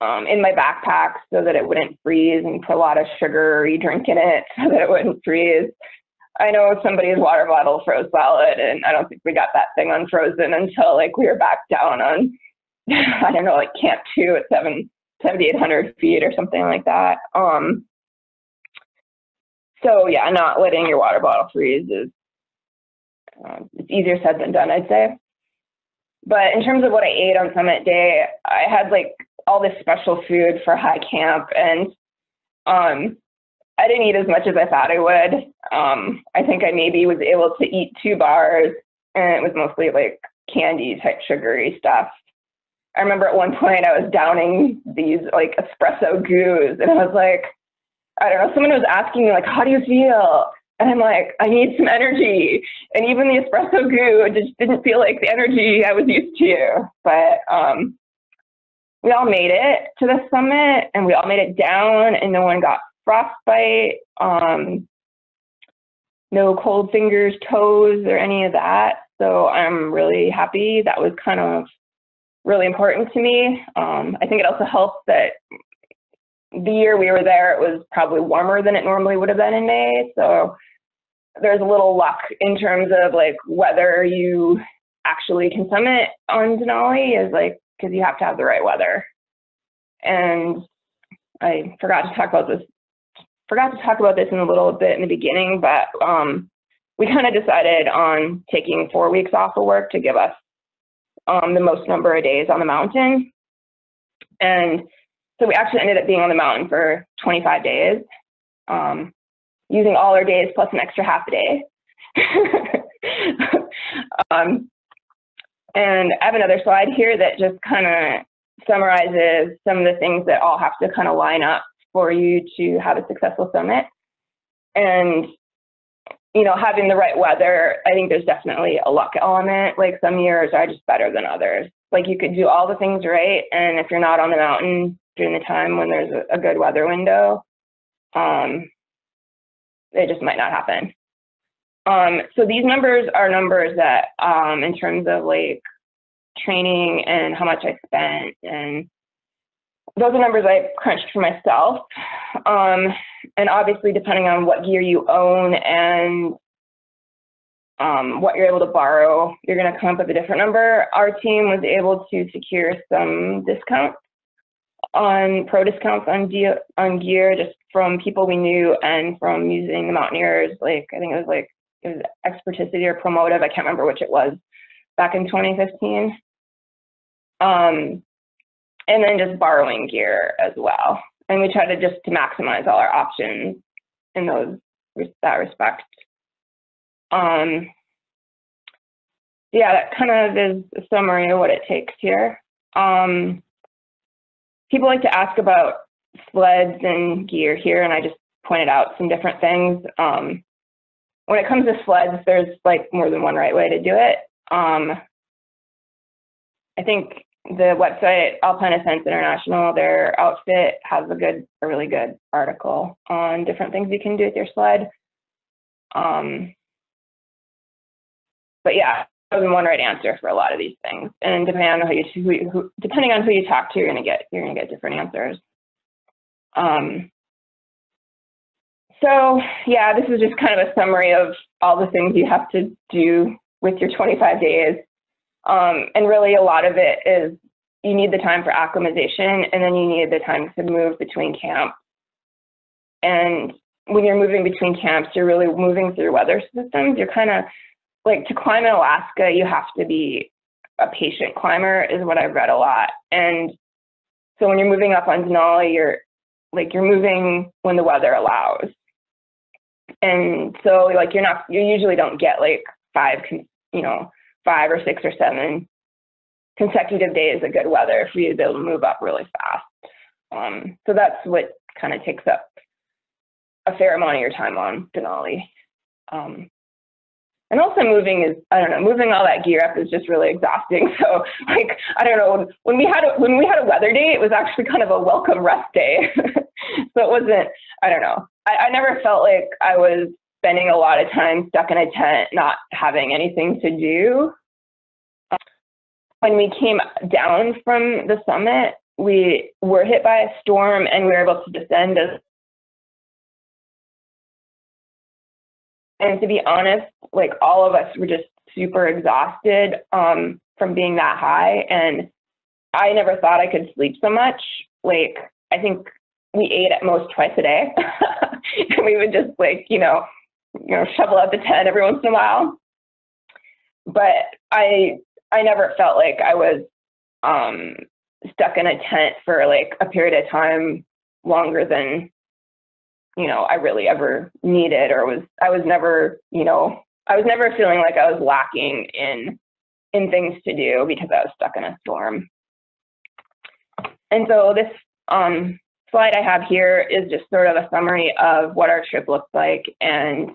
um, in my backpack so that it wouldn't freeze and put a lot of sugary drink in it so that it wouldn't freeze. I know somebody's water bottle froze solid, and I don't think we got that thing unfrozen until like we were back down on, I don't know, like Camp Two at seven seventy eight hundred feet or something like that. Um, so yeah, not letting your water bottle freeze is uh, it's easier said than done, I'd say. But in terms of what I ate on summit day, I had like all this special food for high camp, and um, I didn't eat as much as I thought I would. Um, I think I maybe was able to eat two bars, and it was mostly like candy type sugary stuff. I remember at one point I was downing these like espresso goos, and I was like, I don't know, someone was asking me like, how do you feel? And I'm like, I need some energy. And even the espresso goo just didn't feel like the energy I was used to. But um, we all made it to the summit and we all made it down and no one got frostbite, um, no cold fingers, toes, or any of that. So I'm really happy. That was kind of really important to me. Um, I think it also helps that the year we were there, it was probably warmer than it normally would have been in May. So there's a little luck in terms of like whether you actually can summit on Denali is like because you have to have the right weather. And I forgot to talk about this. Forgot to talk about this in a little bit in the beginning, but um, we kind of decided on taking four weeks off of work to give us um, the most number of days on the mountain. And so we actually ended up being on the mountain for 25 days, um, using all our days plus an extra half a day. um, and I have another slide here that just kind of summarizes some of the things that all have to kind of line up for you to have a successful summit. And, you know, having the right weather, I think there's definitely a luck element. Like some years are just better than others. Like you could do all the things right. And if you're not on the mountain during the time when there's a, a good weather window, um, it just might not happen. Um, so these numbers are numbers that, um, in terms of like training and how much I spent, and those are numbers I crunched for myself. Um, and obviously, depending on what gear you own and um, what you're able to borrow, you're going to come up with a different number. Our team was able to secure some discounts on pro discounts on gear, on gear just from people we knew and from using the Mountaineers. Like I think it was like it was Experticity or Promotive. I can't remember which it was back in 2015. Um, and then just borrowing gear as well. And we try to just to maximize all our options in those that respect. Um, yeah, that kind of is a summary of what it takes here. Um, people like to ask about sleds and gear here, and I just pointed out some different things. Um, when it comes to sleds, there's like more than one right way to do it. Um, I think the website Alpine Ascents International, their outfit has a good, a really good article on different things you can do with your sled. Um, but yeah, wasn't one right answer for a lot of these things. And depending on who you who, you- who depending on who you talk to, you're gonna get you're gonna get different answers. Um, so yeah, this is just kind of a summary of all the things you have to do with your 25 days. Um, and really a lot of it is you need the time for acclimatization and then you need the time to move between camps. And when you're moving between camps, you're really moving through weather systems. You're kind of like to climb in Alaska, you have to be a patient climber is what I've read a lot. And so when you're moving up on Denali, you're like you're moving when the weather allows. And so like you're not you usually don't get like five you know five or six or seven consecutive days of good weather for you to be able to move up really fast. Um, so that's what kind of takes up a fair amount of your time on Denali. Um, and also moving is I don't know moving all that gear up is just really exhausting. So like I don't know when we had a, when we had a weather day, it was actually kind of a welcome rest day. so it wasn't I don't know. I, I never felt like I was spending a lot of time stuck in a tent, not having anything to do. Um, when we came down from the summit, we were hit by a storm and we were able to descend as and to be honest, like all of us were just super exhausted um, from being that high. And I never thought I could sleep so much. Like, I think we ate at most twice a day. and we would just like, you know, you know, shovel out the tent every once in a while. But I I never felt like I was um, stuck in a tent for like a period of time longer than you know I really ever needed or was I was never you know I was never feeling like I was lacking in in things to do because I was stuck in a storm. And so this um, slide I have here is just sort of a summary of what our trip looked like and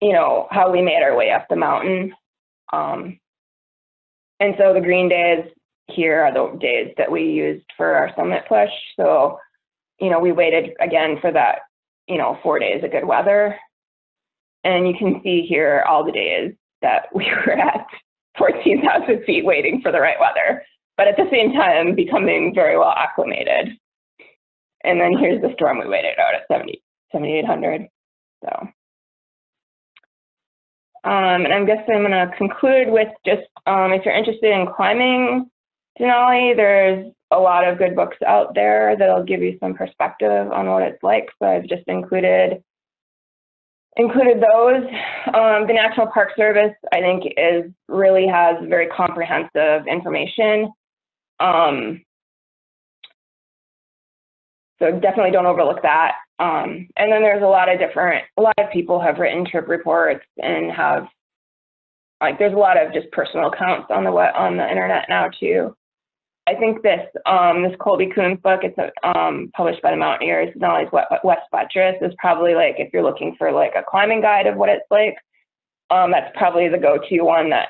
you know how we made our way up the mountain. Um, and so the green days here are the days that we used for our summit push. So you know, we waited again for that, you know, four days of good weather. And you can see here all the days that we were at 14,000 feet waiting for the right weather, but at the same time becoming very well acclimated. And then here's the storm we waited out at 70, 7,800. So, um, and I'm guessing I'm going to conclude with just um, if you're interested in climbing Denali, there's a lot of good books out there that'll give you some perspective on what it's like. So I've just included included those. Um, the National Park Service, I think, is really has very comprehensive information. Um, so definitely don't overlook that. Um, and then there's a lot of different, a lot of people have written trip reports and have, like, there's a lot of just personal accounts on the on the internet now too. I think this um, this Colby Coombs book, it's um, published by the Mountaineers, Denali's West Buttress, is probably like if you're looking for like a climbing guide of what it's like, um, that's probably the go-to one that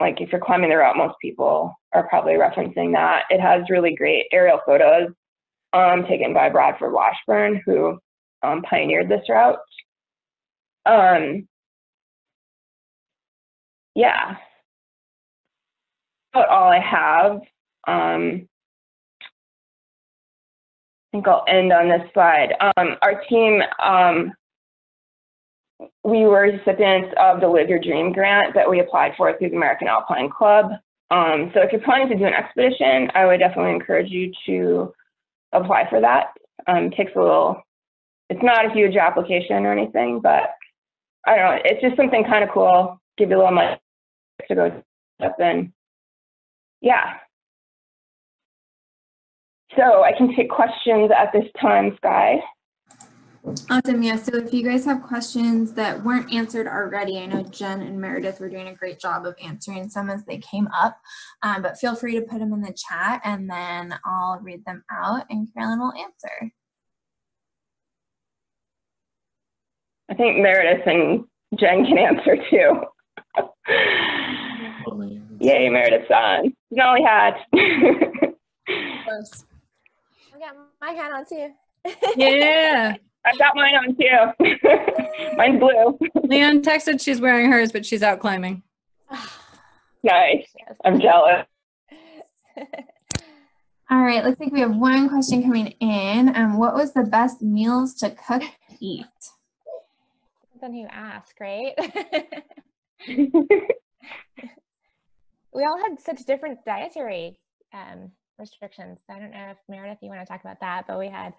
like if you're climbing the route, most people are probably referencing that. It has really great aerial photos um, taken by Bradford Washburn, who um, pioneered this route. Um, yeah, about all I have. Um, I think I'll end on this slide. Um, our team, um, we were recipients of the Live Your Dream grant that we applied for through the American Alpine Club. Um, so if you're planning to do an expedition, I would definitely encourage you to apply for that. Um, takes a little, it's not a huge application or anything, but I don't know, it's just something kind of cool. Give you a little money to go up and yeah, so I can take questions at this time, Sky. Awesome. Yeah. So if you guys have questions that weren't answered already, I know Jen and Meredith were doing a great job of answering some as they came up, um, but feel free to put them in the chat and then I'll read them out and Carolyn will answer. I think Meredith and Jen can answer too. Yay, Meredith's on. Denali hat. got my hat on too. yeah. I got mine on too. Mine's blue. Leanne texted she's wearing hers, but she's out climbing. Nice. I'm jealous. All right, looks like we have one question coming in. Um, what was the best meals to cook eat? Then you ask, right? we all had such different dietary um, restrictions. I don't know if Meredith, you want to talk about that, but we had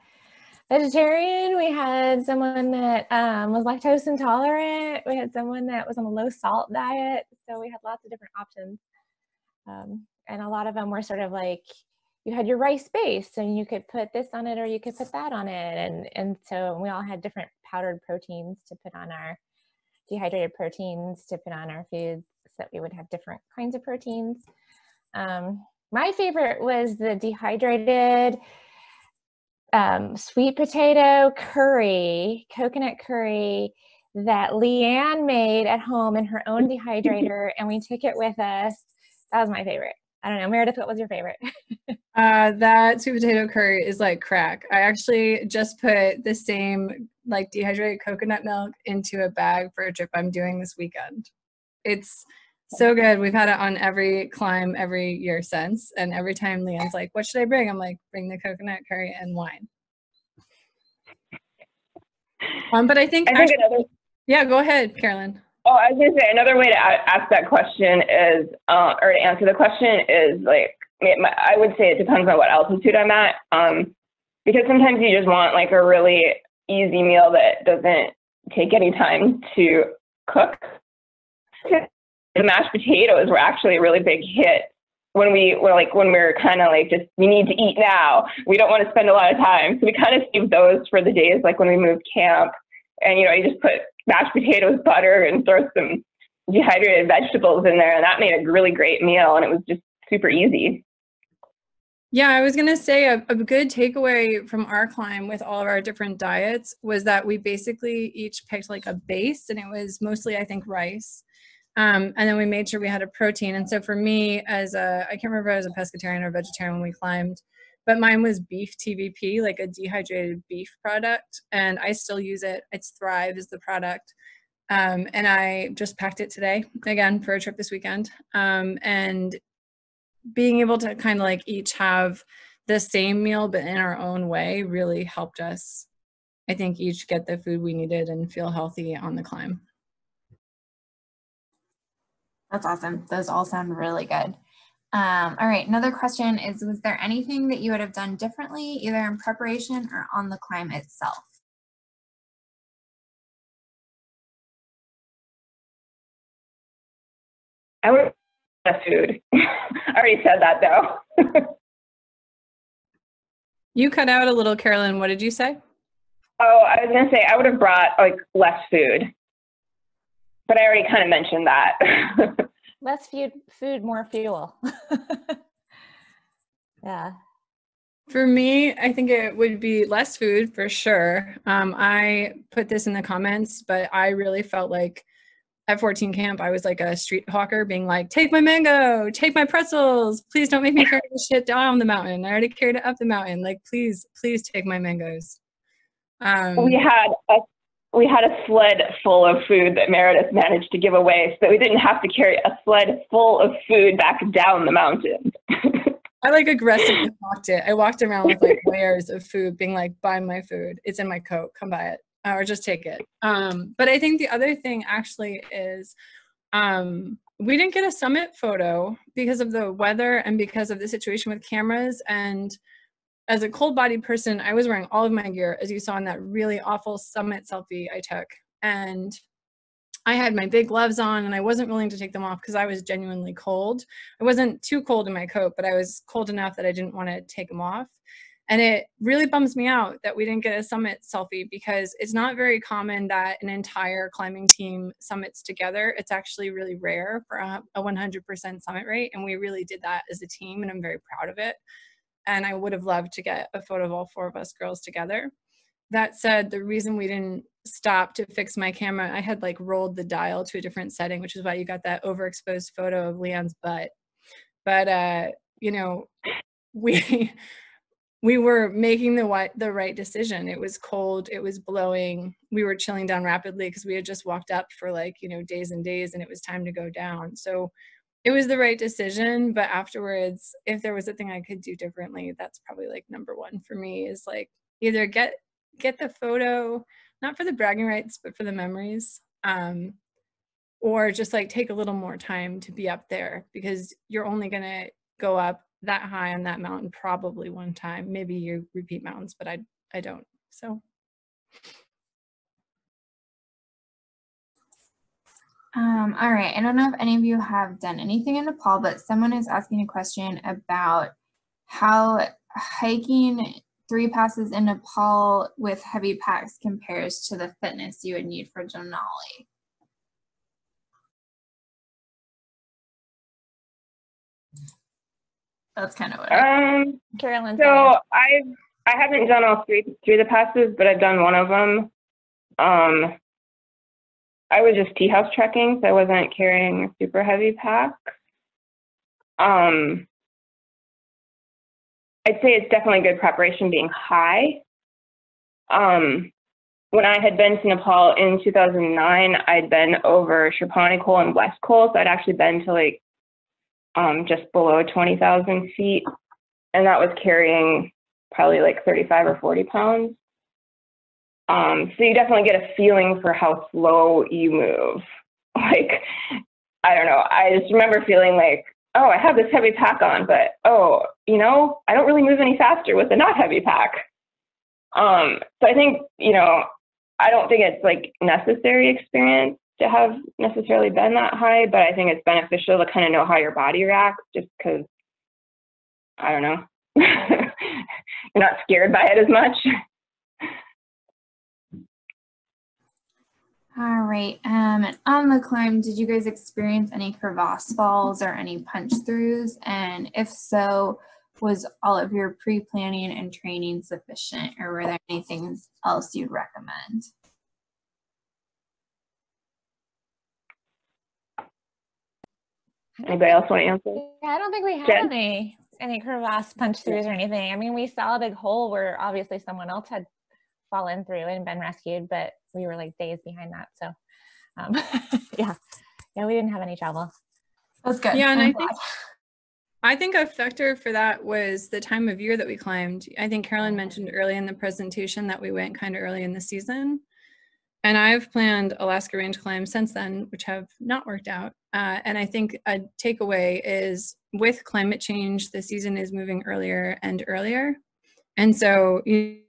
vegetarian. We had someone that um, was lactose intolerant. We had someone that was on a low salt diet. So we had lots of different options. Um, and a lot of them were sort of like you had your rice base and you could put this on it or you could put that on it. And, and so we all had different powdered proteins to put on our dehydrated proteins to put on our foods so that we would have different kinds of proteins. Um, my favorite was the dehydrated um, sweet potato curry, coconut curry that Leanne made at home in her own dehydrator, and we took it with us. That was my favorite. I don't know, Meredith, what was your favorite? uh, that sweet potato curry is like crack. I actually just put the same like dehydrated coconut milk into a bag for a trip I'm doing this weekend. It's so good. We've had it on every climb every year since. And every time Leanne's like, what should I bring? I'm like, bring the coconut curry and wine. Um, but I think, I think actually, another, yeah, go ahead, Carolyn. oh, I was gonna say another way to ask that question is, uh, or to answer the question is like, I would say it depends on what altitude I'm at. Um, because sometimes you just want like a really easy meal that doesn't take any time to cook. The mashed potatoes were actually a really big hit when we were like when we are kind of like just we need to eat now. We don't want to spend a lot of time, so we kind of saved those for the days like when we moved camp. And you know, you just put mashed potatoes, butter, and throw some dehydrated vegetables in there, and that made a really great meal. And it was just super easy. Yeah, I was going to say a, a good takeaway from our climb with all of our different diets was that we basically each picked like a base, and it was mostly, I think, rice. Um, and then we made sure we had a protein. And so for me, as a, I can't remember if I was a pescatarian or vegetarian when we climbed, but mine was beef TVP, like a dehydrated beef product. And I still use it. It's Thrive is the product. Um, and I just packed it today again for a trip this weekend. Um, and being able to kind of like each have the same meal but in our own way really helped us i think each get the food we needed and feel healthy on the climb That's awesome. Those all sound really good. Um, all right, another question is Was there anything that you would have done differently, either in preparation or on the climb itself? I would less food. I already said that though. you cut out a little carolyn what did you say oh, I was gonna say I would have brought like less food, but I already kind of mentioned that. Less food, food, more fuel. yeah. For me, I think it would be less food for sure. Um, I put this in the comments, but I really felt like at 14 camp, I was like a street hawker being like, take my mango, take my pretzels. Please don't make me carry this shit down the mountain. I already carried it up the mountain. Like, please, please take my mangoes. Um, we had a we had a sled full of food that Meredith managed to give away, so that we didn't have to carry a sled full of food back down the mountain. I like aggressively walked it. I walked around with like layers of food, being like, buy my food. It's in my coat. Come buy it. Or just take it. Um, but I think the other thing actually is um, we didn't get a summit photo because of the weather and because of the situation with cameras. And as a cold bodied person, I was wearing all of my gear, as you saw in that really awful summit selfie I took. And I had my big gloves on and I wasn't willing to take them off because I was genuinely cold. I wasn't too cold in my coat, but I was cold enough that I didn't want to take them off. And it really bums me out that we didn't get a summit selfie because it's not very common that an entire climbing team summits together. It's actually really rare for a, a 100% summit rate. And we really did that as a team, and I'm very proud of it. And I would have loved to get a photo of all four of us girls together. That said, the reason we didn't stop to fix my camera, I had like rolled the dial to a different setting, which is why you got that overexposed photo of Leanne's butt. But, uh, you know, we we were making the the right decision. It was cold, it was blowing. We were chilling down rapidly because we had just walked up for like, you know, days and days and it was time to go down. So it was the right decision, but afterwards, if there was a thing I could do differently, that's probably like number 1 for me is like either get get the photo not for the bragging rights, but for the memories. Um or just like take a little more time to be up there because you're only going to go up that high on that mountain probably one time. Maybe you repeat mountains, but I I don't. So Um, all right. I don't know if any of you have done anything in Nepal, but someone is asking a question about how hiking three passes in Nepal with heavy packs compares to the fitness you would need for Denali. That's kind of what. I- Um, Carolyn. so I've I haven't done all three three of the passes, but I've done one of them. Um, I was just tea house trekking, so I wasn't carrying a super heavy pack. Um, I'd say it's definitely good preparation being high. Um, when I had been to Nepal in 2009, I'd been over Sherpani Col and West Col, so I'd actually been to like um, just below 20,000 feet, and that was carrying probably like 35 or 40 pounds. Um, so you definitely get a feeling for how slow you move. Like, I don't know. I just remember feeling like, oh, I have this heavy pack on, but oh, you know, I don't really move any faster with a not heavy pack. Um, so I think, you know, I don't think it's like necessary experience to have necessarily been that high, but I think it's beneficial to kind of know how your body reacts just because, I don't know, you're not scared by it as much. All right. Um, and on the climb, did you guys experience any crevasse falls or any punch throughs? And if so, was all of your pre-planning and training sufficient, or were there anything else you'd recommend? Anybody else want to answer? Yeah, I don't think we had Jen? any any crevasse punch throughs or anything. I mean, we saw a big hole where obviously someone else had fallen through and been rescued, but we were like days behind that. So, um, yeah, yeah, we didn't have any trouble. That's good. Yeah, and I'm I think. I think a factor for that was the time of year that we climbed. I think Carolyn mentioned early in the presentation that we went kind of early in the season. And I've planned Alaska Range climbs since then, which have not worked out. Uh, and I think a takeaway is with climate change, the season is moving earlier and earlier. And so you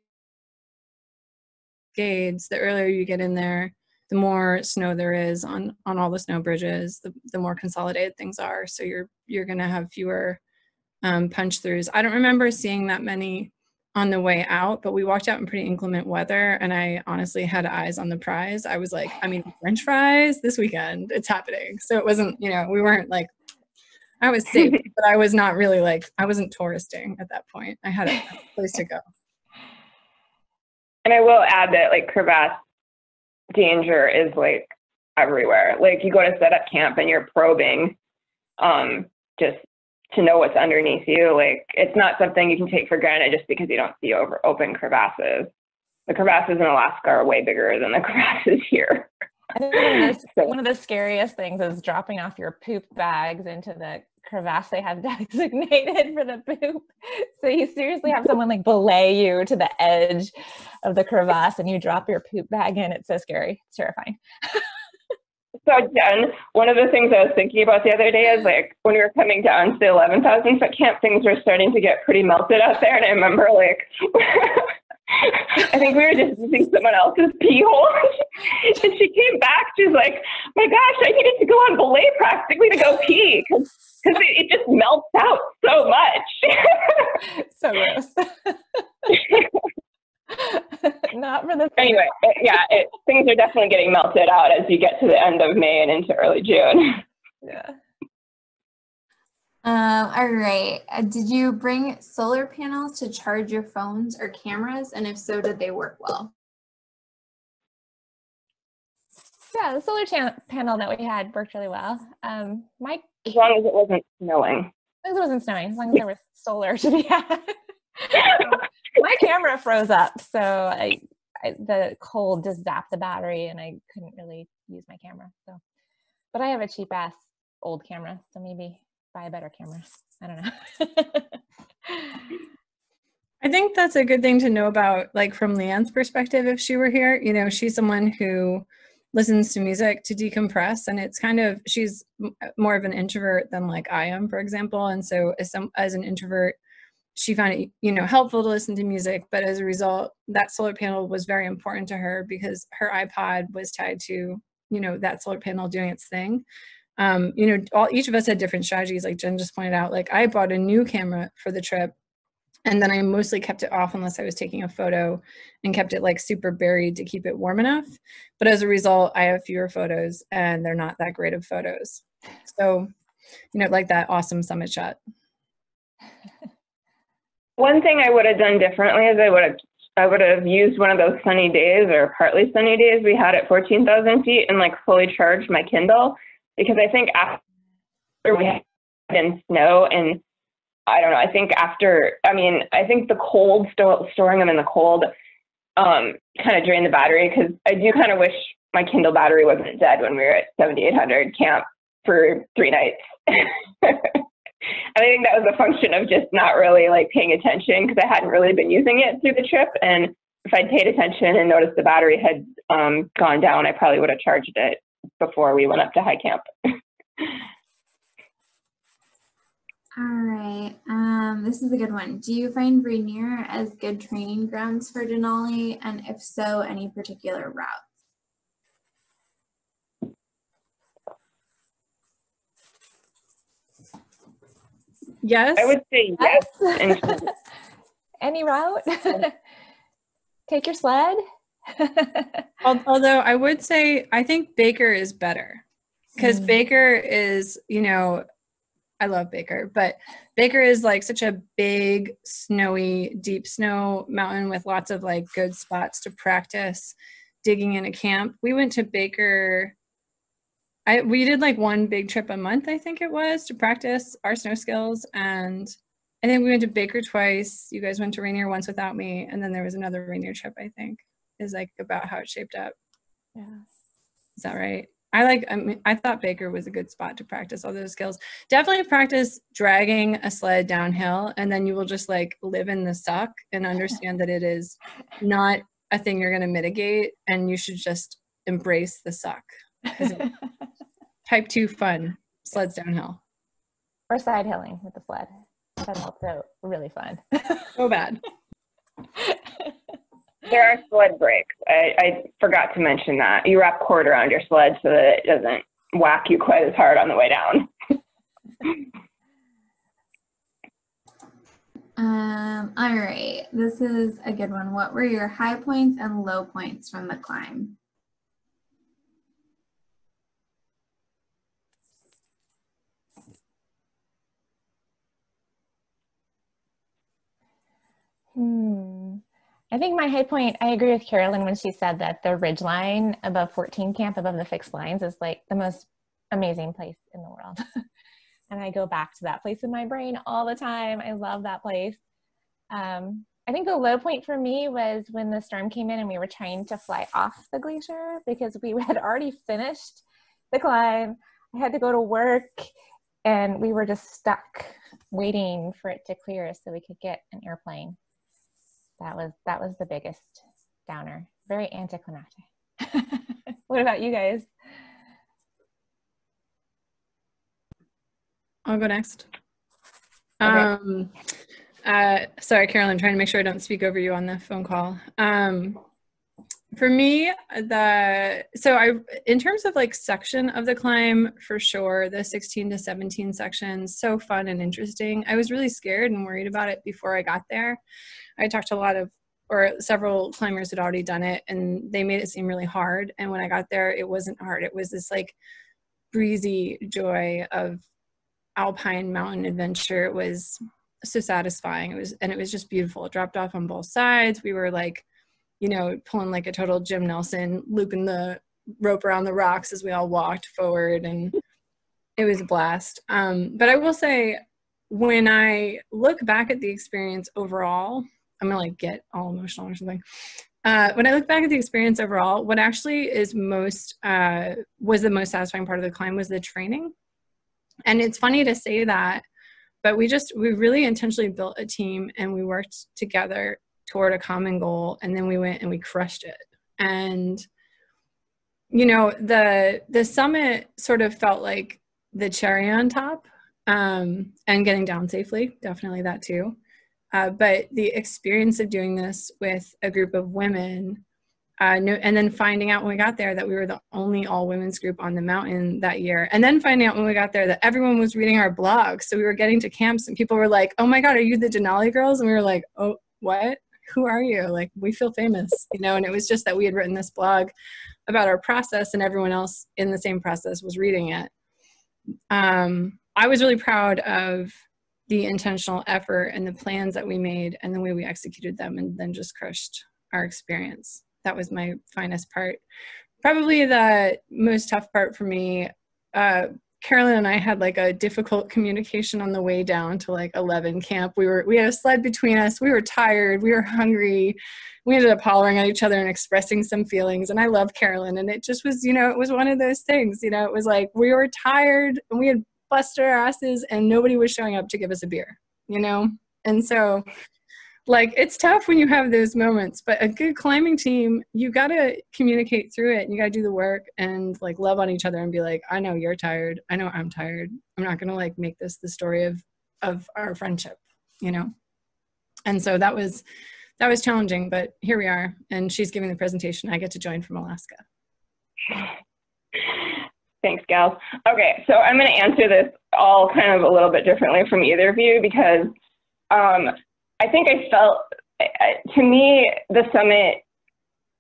The earlier you get in there, the more snow there is on on all the snow bridges, the, the more consolidated things are. So you're you're gonna have fewer um, punch throughs. I don't remember seeing that many on the way out, but we walked out in pretty inclement weather and I honestly had eyes on the prize. I was like, I mean, French fries this weekend, it's happening. So it wasn't, you know, we weren't like, I was safe, but I was not really like, I wasn't touristing at that point. I had a place to go. And I will add that like crevasse danger is like everywhere. Like you go to set up camp and you're probing um, just to know what's underneath you. Like it's not something you can take for granted just because you don't see over open crevasses. The crevasses in Alaska are way bigger than the crevasses here. I think one of, the, So- one of the scariest things is dropping off your poop bags into the crevasse they have designated for the poop. So you seriously have someone like belay you to the edge of the crevasse and you drop your poop bag in. It's so scary. It's terrifying. So Jen, one of the things I was thinking about the other day is like when we were coming down to the 11,000 foot camp, things were starting to get pretty melted out there. And I remember like, I think we were just using someone else's pee hole. and she came back, she's like, my gosh, I needed to go on belay practically to go pee because it, it just melts out so much. so gross. Not for the anyway, it- yeah, it, things are definitely getting melted out as you get to the end of May and into early June. Yeah. Um, all right. Uh, did you bring solar panels to charge your phones or cameras? And if so, did they work well? Yeah, the solar panel that we had worked really well. Um, Mike, As long as it wasn't snowing. as long as it wasn't snowing, as long as there was solar to be had. my camera froze up, so I, I, the cold just zapped the battery, and I couldn't really use my camera. So, but I have a cheap ass old camera, so maybe buy a better camera. I don't know. I think that's a good thing to know about, like from Leanne's perspective, if she were here. You know, she's someone who listens to music to decompress, and it's kind of she's more of an introvert than like I am, for example. And so, as some as an introvert, she found it you know helpful to listen to music but as a result that solar panel was very important to her because her ipod was tied to you know that solar panel doing its thing um, you know all each of us had different strategies like jen just pointed out. Like i bought a new camera for the trip and then i mostly kept it off unless i was taking a photo and kept it like super buried to keep it warm enough. But as a result i have fewer photos and they're not that great of photos. So you know like that awesome summit shot. One thing I would have done differently is I would have I would have used one of those sunny days or partly sunny days. We had at 14,000 feet and like fully charged my Kindle because I think after we had in snow and I don't know, I think after, I mean, I think the cold, sto- storing them in the cold um, kind of drained the battery because I do kind of wish my Kindle battery wasn't dead when we were at 7,800 camp for three nights. And I think that was a function of just not really like paying attention because I hadn't really been using it through the trip. And if I'd paid attention and noticed the battery had um, gone down, I probably would have charged it before we went up to high camp. All right, um, this is a good one. Do you find Rainier as good training grounds for Denali? And if so, any particular route? Yes. I would say yes. And Any route? Take your sled. Although I would say I think Baker is better because Mm. Baker is, you know, I love Baker, but Baker is like such a big, snowy, deep snow mountain with lots of like good spots to practice digging in a camp. We went to Baker. I we did like one big trip a month, I think it was, to practice our snow skills. And I think we went to Baker twice. You guys went to Rainier once without me, and then there was another Rainier trip, I think, is like about how it shaped up. yeah. Is that right? I like, I mean, I thought Baker was a good spot to practice all those skills. Definitely practice dragging a sled downhill, and then you will just like live in the suck and understand that it is not a thing you're going to mitigate, and you should just embrace the suck. Type two fun sleds downhill. or side hilling with the sled. That's also really fun. So bad. there are sled brakes. I, I forgot to mention that. You wrap cord around your sled so that it doesn't whack you quite as hard on the way down. Um, all right, this is a good one. What were your high points and low points from the climb? Hmm. I think my high point, I agree with Carolyn when she said that the ridgeline above 14 camp, above the fixed lines, is like the most amazing place in the world. and I go back to that place in my brain all the time. I love that place. Um, I think the low point for me was when the storm came in and we were trying to fly off the glacier because we had already finished the climb. I had to go to work and we were just stuck waiting for it to clear so we could get an airplane that was that was the biggest downer very anticlimactic what about you guys I'll go next. Okay. Um, uh, sorry, Carolyn, trying to make sure I don't speak over you on the phone call. Um, for me, the so I in terms of like section of the climb, for sure, the 16 to 17 section, so fun and interesting. I was really scared and worried about it before I got there. I talked to a lot of or several climbers had already done it and they made it seem really hard. And when I got there, it wasn't hard. It was this like breezy joy of alpine mountain adventure it was so satisfying it was and it was just beautiful it dropped off on both sides we were like you know pulling like a total jim nelson looping the rope around the rocks as we all walked forward and it was a blast um, but i will say when I look back at the experience overall, I'm gonna like get all emotional or something. Uh, when I look back at the experience overall, what actually is most uh, was the most satisfying part of the climb was the training. And it's funny to say that, but we just we really intentionally built a team and we worked together toward a common goal, and then we went and we crushed it. And you know the the summit sort of felt like the cherry on top um, and getting down safely definitely that too. Uh, but the experience of doing this with a group of women uh, no, and then finding out when we got there that we were the only all women's group on the mountain that year and then finding out when we got there that everyone was reading our blog. So we were getting to camps and people were like oh my god are you the denali girls? And we were like oh what who are you? Like we feel famous you know and it was just that we had written this blog about our process and everyone else in the same process was reading it. Um, i was really proud of the intentional effort and the plans that we made and the way we executed them and then just crushed our experience. That was my finest part. Probably the most tough part for me uh, Carolyn and I had like a difficult communication on the way down to like 11 camp. We were we had a sled between us. We were tired. We were hungry. We ended up hollering at each other and expressing some feelings. And I love Carolyn. And it just was, you know, it was one of those things. You know, it was like we were tired and we had busted our asses and nobody was showing up to give us a beer. You know, and so like it's tough when you have those moments but a good climbing team you got to communicate through it and you got to do the work and like love on each other and be like i know you're tired. I know i'm tired. I'm not going to like make this the story of of our friendship you know? And so that was that was challenging but here we are and she's giving the presentation. I get to join from alaska. Thanks, gals. Okay, so I'm going to answer this all kind of a little bit differently from either of you because um, I think I felt, to me, the summit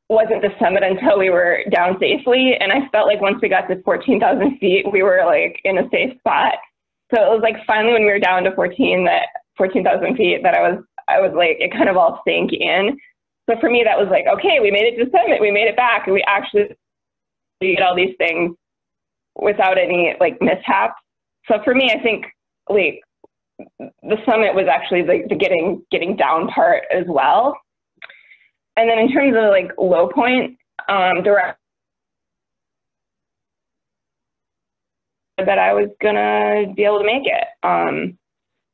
wasn't the summit until we were down safely. And I felt like once we got to 14,000 feet, we were like in a safe spot. So it was like finally when we were down to 14, that 14,000 feet, that I was, I was like, it kind of all sank in. So for me, that was like, okay, we made it to the summit, we made it back, and we actually did all these things without any like mishaps. So for me, I think like the summit was actually the, the getting getting down part as well. And then in terms of like low point, um, direct that I was gonna be able to make it. Um,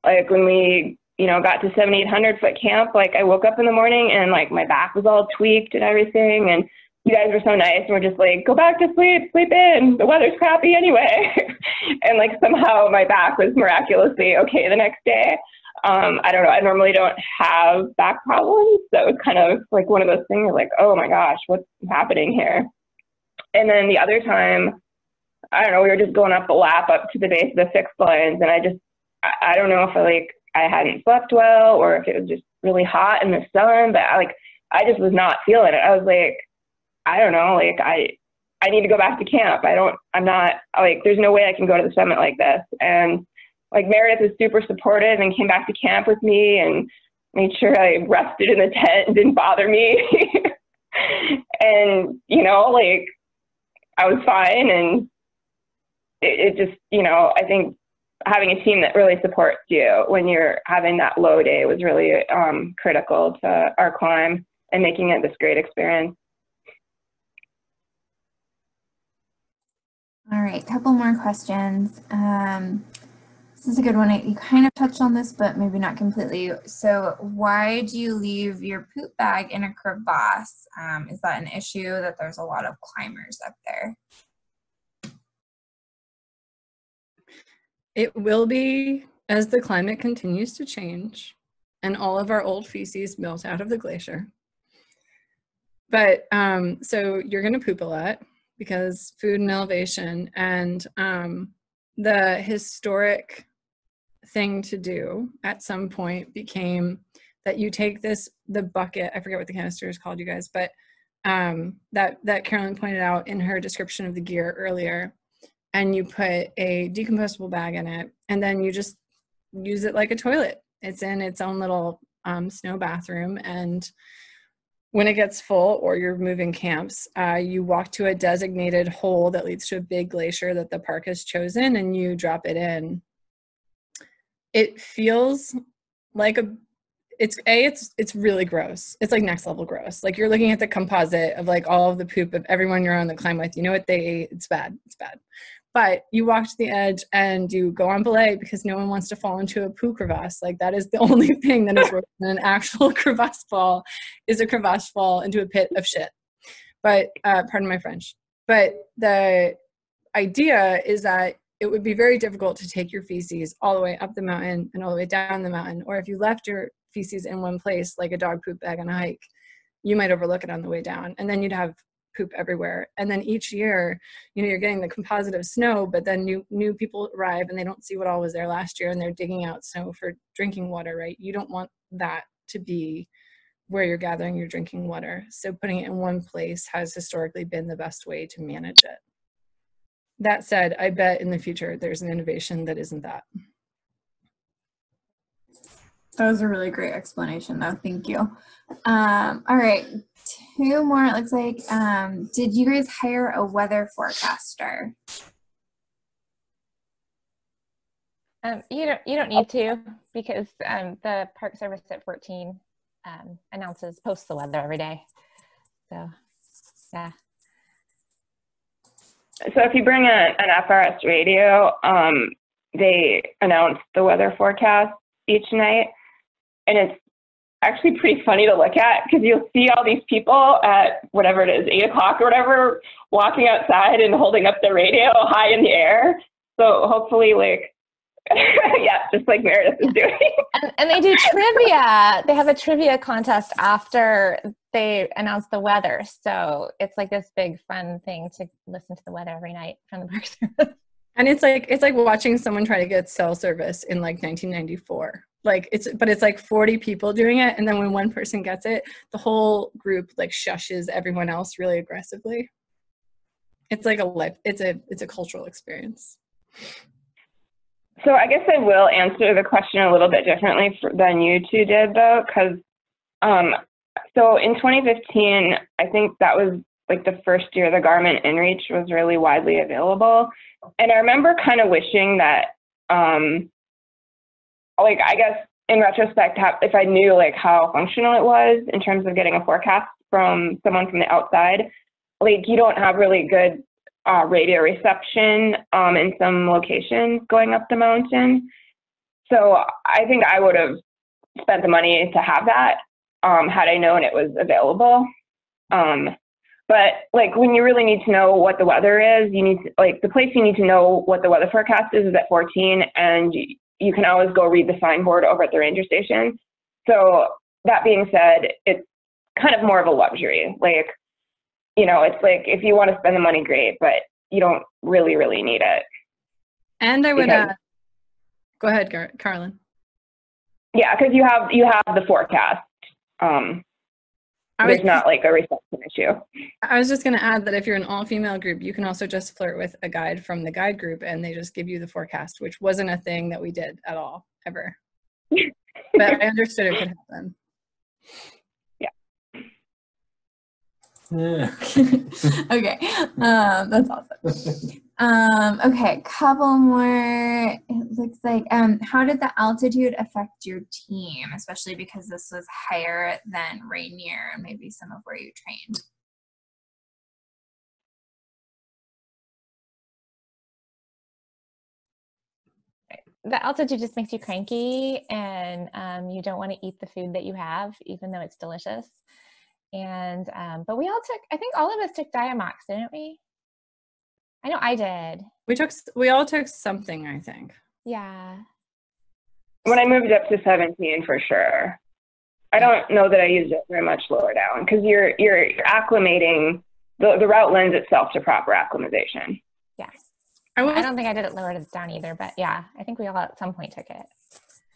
like when we, you know, got to 7,800 foot camp, like I woke up in the morning and like my back was all tweaked and everything, and you guys were so nice and we're just like, go back to sleep, sleep in. The weather's crappy anyway. and like somehow my back was miraculously okay the next day. Um, I don't know. I normally don't have back problems. So it was kind of like one of those things like, oh my gosh, what's happening here? And then the other time, I don't know, we were just going up the lap up to the base of the fixed lines. And I just, I, I don't know if I like, I hadn't slept well or if it was just really hot in the sun, but I like, I just was not feeling it. I was like, I don't know, like I I need to go back to camp. I don't I'm not like there's no way I can go to the summit like this. And like Meredith was super supportive and came back to camp with me and made sure I rested in the tent and didn't bother me. and you know, like I was fine and it, it just, you know, I think having a team that really supports you when you're having that low day was really um, critical to our climb and making it this great experience. All right, couple more questions. Um, this is a good one. You kind of touched on this, but maybe not completely. So why do you leave your poop bag in a crevasse? Um, is that an issue that there's a lot of climbers up there? It will be as the climate continues to change and all of our old feces melt out of the glacier. But um, so you're going to poop a lot because food and elevation and um, the historic thing to do at some point became that you take this the bucket i forget what the canister is called you guys but um, that that carolyn pointed out in her description of the gear earlier and you put a decomposable bag in it and then you just use it like a toilet. It's in its own little um, snow bathroom and when it gets full or you're moving camps, uh, you walk to a designated hole that leads to a big glacier that the park has chosen and you drop it in. it feels like a it's a it's it's really gross. It's like next level gross. Like you're looking at the composite of like all of the poop of everyone you're on the climb with. You know what they ate? It's bad. It's bad. But you walk to the edge and you go on belay because no one wants to fall into a poo crevasse. Like that is the only thing that is worse than an actual crevasse fall is a crevasse fall into a pit of shit. But uh, pardon my french. But the idea is that it would be very difficult to take your feces all the way up the mountain and all the way down the mountain. Or if you left your feces in one place like a dog poop bag on a hike you might overlook it on the way down and then you'd have poop everywhere. And then each year you know you're getting the composite of snow but then new new people arrive and they don't see what all was there last year and they're digging out snow for drinking water right? You don't want that to be where you're gathering your drinking water. So putting it in one place has historically been the best way to manage it. That said i bet in the future there's an innovation that isn't that That was a really great explanation, though. Thank you. Um, all right, two more. It looks like. Um, did you guys hire a weather forecaster? Um, you don't you don't need to because um, the Park Service at 14 um, announces posts the weather every day. So yeah. So if you bring a, an FRS radio, um, they announce the weather forecast each night, and it's actually pretty funny to look at because you'll see all these people at whatever it is, eight o'clock or whatever, walking outside and holding up the radio high in the air. So hopefully, like, yeah, just like Meredith is doing. And, and they do trivia. They have a trivia contest after they announce the weather. So it's like this big fun thing to listen to the weather every night from the Park Service. And it's like it's like watching someone try to get cell service in like 1994 like it's but it's like 40 people doing it and then when one person gets it the whole group like shushes everyone else really aggressively. It's like a life it's a it's a cultural experience. So I guess I will answer the question a little bit differently for, than you two did, though, because um, so in 2015, I think that was like the first year the Garmin InReach was really widely available, and I remember kind of wishing that, um, like I guess in retrospect, if I knew like how functional it was in terms of getting a forecast from someone from the outside, like you don't have really good uh, radio reception um, in some locations going up the mountain. So I think I would have spent the money to have that um, had I known it was available. Um, but like when you really need to know what the weather is, you need to, like the place you need to know what the weather forecast is is at 14, and you, can always go read the signboard over at the ranger station. So that being said, it's kind of more of a luxury. Like you know, it's like if you want to spend the money, great, but you don't really, really need it. and i would Because- uh, go ahead Gar- Carolyn Yeah, because you have you have the forecast. Um, there's was, not like a reception issue. I was just going to add that if you're an all-female group you can also just flirt with a guide from the guide group and they just give you the forecast which wasn't a thing that we did at all ever but i understood it could happen Yeah. okay, um, that's awesome. Um, okay, couple more. It looks like um, how did the altitude affect your team, especially because this was higher than Rainier and maybe some of where you trained? the altitude just makes you cranky and um, you don't want to eat the food that you have even though it's delicious and um, but we all took i think all of us took diamox didn't we i know i did we took we all took something i think yeah When I moved up to 17, for sure. I don't know that I used it very much lower down because you're you're acclimating. The the route lends itself to proper acclimatization. yeah I will, i don't think i did it lower down either but yeah i think we all at some point took it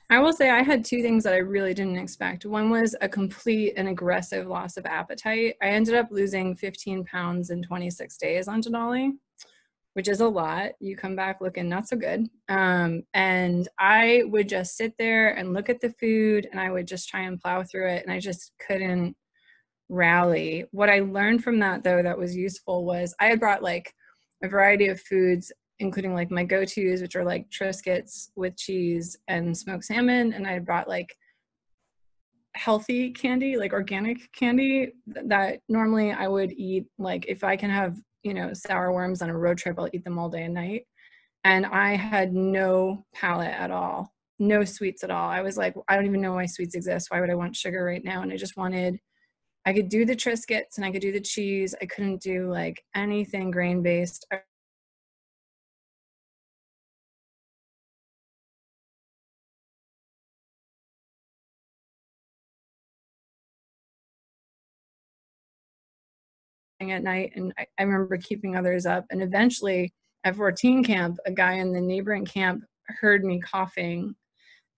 I will say I had two things that I really didn't expect. One was a complete and aggressive loss of appetite. I ended up losing 15 pounds in 26 days on Denali, which is a lot. You come back looking not so good. Um, and I would just sit there and look at the food and I would just try and plow through it. And I just couldn't rally. What I learned from that, though, that was useful was I had brought like a variety of foods including like my go-to's, which are like Triscuits with cheese and smoked salmon. And I brought like healthy candy, like organic candy that normally I would eat. Like if I can have, you know, sour worms on a road trip, I'll eat them all day and night. And I had no palate at all, no sweets at all. I was like, I don't even know why sweets exist. Why would I want sugar right now? And I just wanted, I could do the Triscuits and I could do the cheese. I couldn't do like anything grain based. At night and I, I, remember keeping others up and eventually at 14 camp a guy in the neighboring camp heard me coughing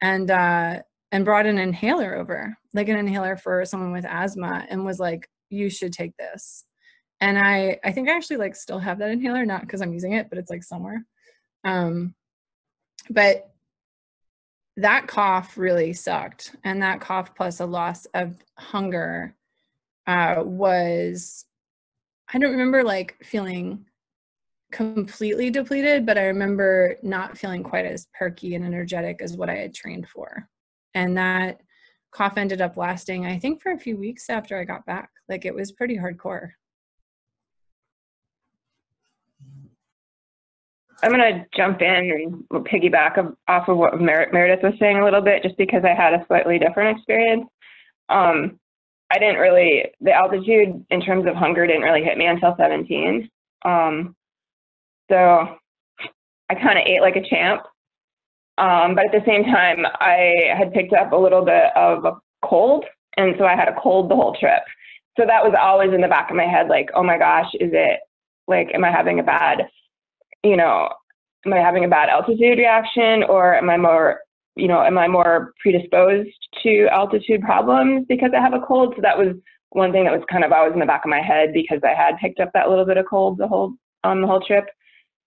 and uh and brought an inhaler over like an inhaler for someone with asthma and was like you should take this. And i i think i actually like still have that inhaler not because i'm using it but it's like somewhere. Um but that cough really sucked and that cough plus a loss of hunger uh, was I don't remember like feeling completely depleted, but I remember not feeling quite as perky and energetic as what I had trained for. And that cough ended up lasting, I think, for a few weeks after I got back. Like it was pretty hardcore. I'm going to jump in and piggyback off of what Mer- Meredith was saying a little bit, just because I had a slightly different experience. Um, I didn't really, the altitude in terms of hunger didn't really hit me until 17. Um, so I kind of ate like a champ. Um, but at the same time, I had picked up a little bit of a cold. And so I had a cold the whole trip. So that was always in the back of my head like, oh my gosh, is it like, am I having a bad, you know, am I having a bad altitude reaction or am I more you know, am I more predisposed to altitude problems because I have a cold? So that was one thing that was kind of always in the back of my head because I had picked up that little bit of cold the whole on the whole trip.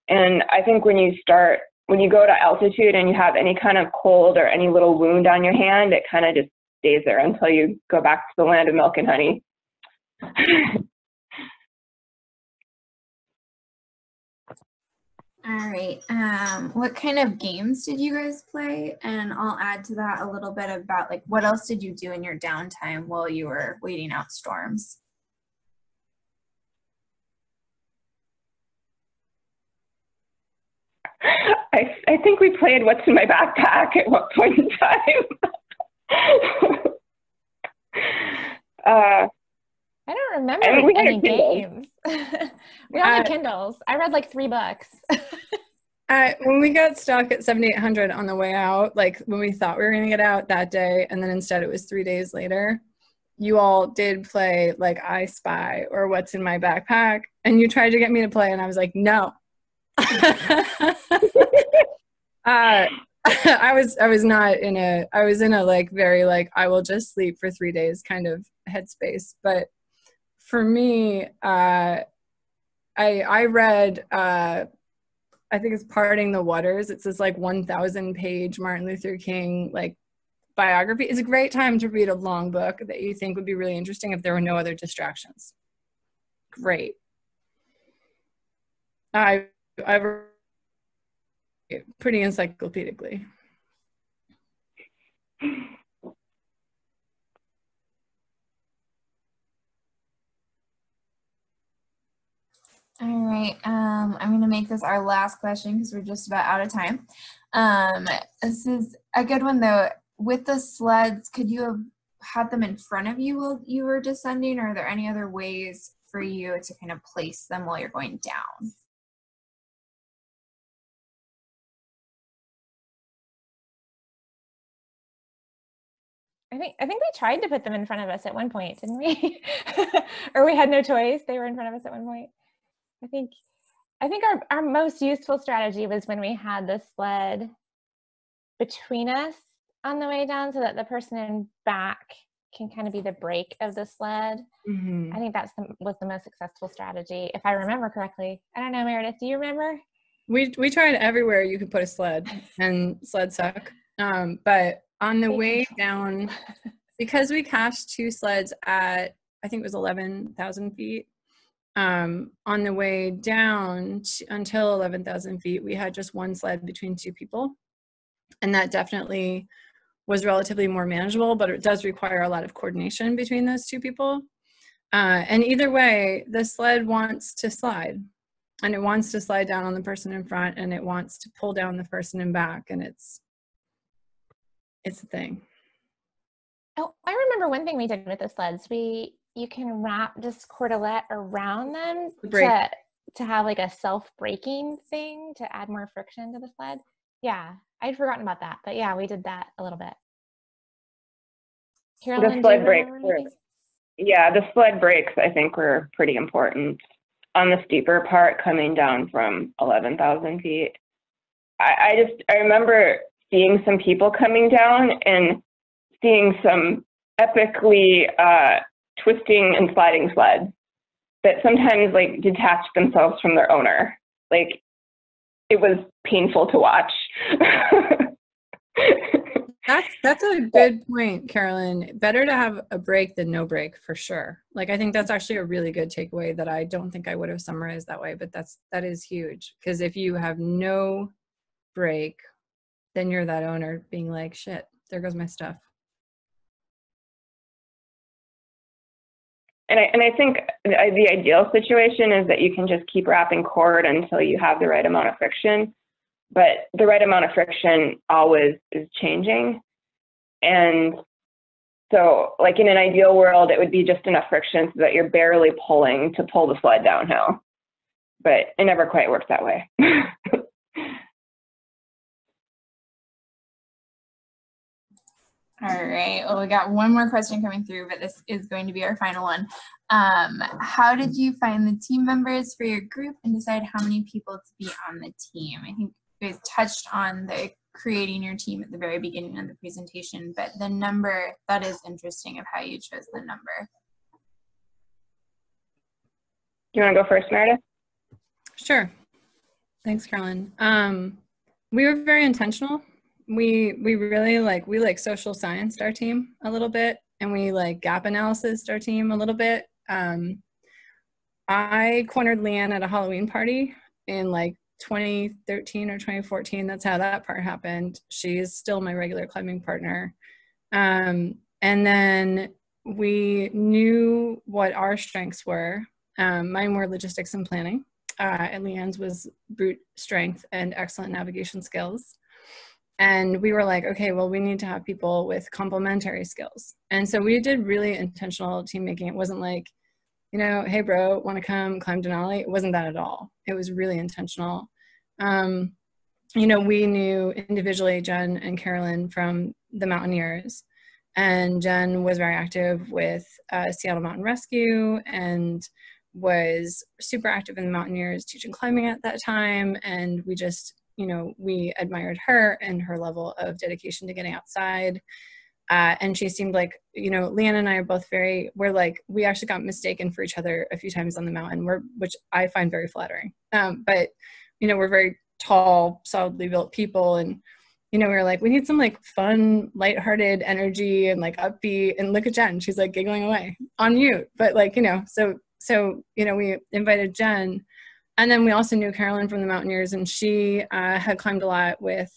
And I think when you start when you go to altitude and you have any kind of cold or any little wound on your hand, it kind of just stays there until you go back to the land of milk and honey. All right. Um, what kind of games did you guys play? And I'll add to that a little bit about like what else did you do in your downtime while you were waiting out storms? I, I think we played What's in My Backpack at one point in time. uh, I don't remember I mean, any games. we all had uh, Kindles. I read like three books. when we got stuck at 7800 on the way out, like when we thought we were going to get out that day, and then instead it was three days later, you all did play like I Spy or What's in My Backpack, and you tried to get me to play, and I was like, no. uh, I was I was not in a I was in a like very like I will just sleep for three days kind of headspace, but for me, uh, I I read uh, I think it's Parting the Waters. It's this like 1,000 page Martin Luther King like biography. It's a great time to read a long book that you think would be really interesting if there were no other distractions. Great. I I've pretty encyclopedically. All right, um, I'm going to make this our last question because we're just about out of time. Um, this is a good one though. With the sleds, could you have had them in front of you while you were descending, or are there any other ways for you to kind of place them while you're going down? I think I think we tried to put them in front of us at one point, didn't we? or we had no choice. They were in front of us at one point. I think I think our, our most useful strategy was when we had the sled between us on the way down so that the person in back can kind of be the brake of the sled. Mm-hmm. I think that's the, was the most successful strategy, if I remember correctly. I don't know, Meredith, do you remember? We we tried everywhere you could put a sled, and sled suck. Um, but on the way down, because we cached two sleds at I think it was eleven thousand feet, um, on the way down to, until 11,000 feet, we had just one sled between two people. And that definitely was relatively more manageable, but it does require a lot of coordination between those two people. Uh, and either way, the sled wants to slide and it wants to slide down on the person in front and it wants to pull down the person in back and it's it's a thing. Oh, I remember one thing we did with the sleds. We you can wrap this cordelette around them Brake. to to have like a self braking thing to add more friction to the sled. Yeah, I'd forgotten about that, but yeah, we did that a little bit. Carolyn, you sled were- Yeah, the sled brakes I think were pretty important on the steeper part coming down from 11,000 feet. I, I just I remember seeing some people coming down and seeing some epically uh, twisting and sliding sleds that sometimes like detached themselves from their owner. Like it was painful to watch. That's that's a good point, Carolyn. Better to have a brake than no brake for sure. Like I think that's actually a really good takeaway that I don't think I would have summarized that way, but that's that is huge because if you have no brake, then you're that owner being like, shit, there goes my stuff. And I, and I think the uh, the ideal situation is that you can just keep wrapping cord until you have the right amount of friction. But the right amount of friction always is changing. And so, like in an ideal world, it would be just enough friction so that you're barely pulling to pull the sled downhill. But it never quite works that way. All right. Well, we got one more question coming through, but this is going to be our final one. Um, how did you find the team members for your group and decide how many people to be on the team? I think you guys touched on the creating your team at the very beginning of the presentation, but the number that is interesting of how you chose the number. Do you want to go first, Meredith? Sure. Thanks, Carolyn. Um, we were very intentional. We we really like we like social science our team a little bit, and we like gap analysis our team a little bit. Um, I cornered Leanne at a Halloween party in like 2013 or 2014. That's how that part happened. She's still my regular climbing partner. Um, and then we knew what our strengths were. Um, mine were logistics and planning uh, and Leanne's was brute strength and excellent navigation skills. And we were like, okay, well, we need to have people with complementary skills. And so we did really intentional team making. It wasn't like, you know, hey, bro, want to come climb Denali? It wasn't that at all. It was really intentional. Um, you know, we knew individually Jen and Carolyn from the Mountaineers. And Jen was very active with uh, Seattle Mountain Rescue and was super active in the Mountaineers teaching climbing at that time. And we just, you know, we admired her and her level of dedication to getting outside. Uh, and she seemed like, you know, Leanne and I are both very, we're like, we actually got mistaken for each other a few times on the mountain, we're, which I find very flattering. Um, but, you know, we're very tall, solidly built people. And, you know, we were like, we need some like fun, lighthearted energy and like upbeat. And look at Jen, she's like giggling away on mute. But like, you know, so so you know we invited jen and then we also knew carolyn from the mountaineers and she uh, had climbed a lot with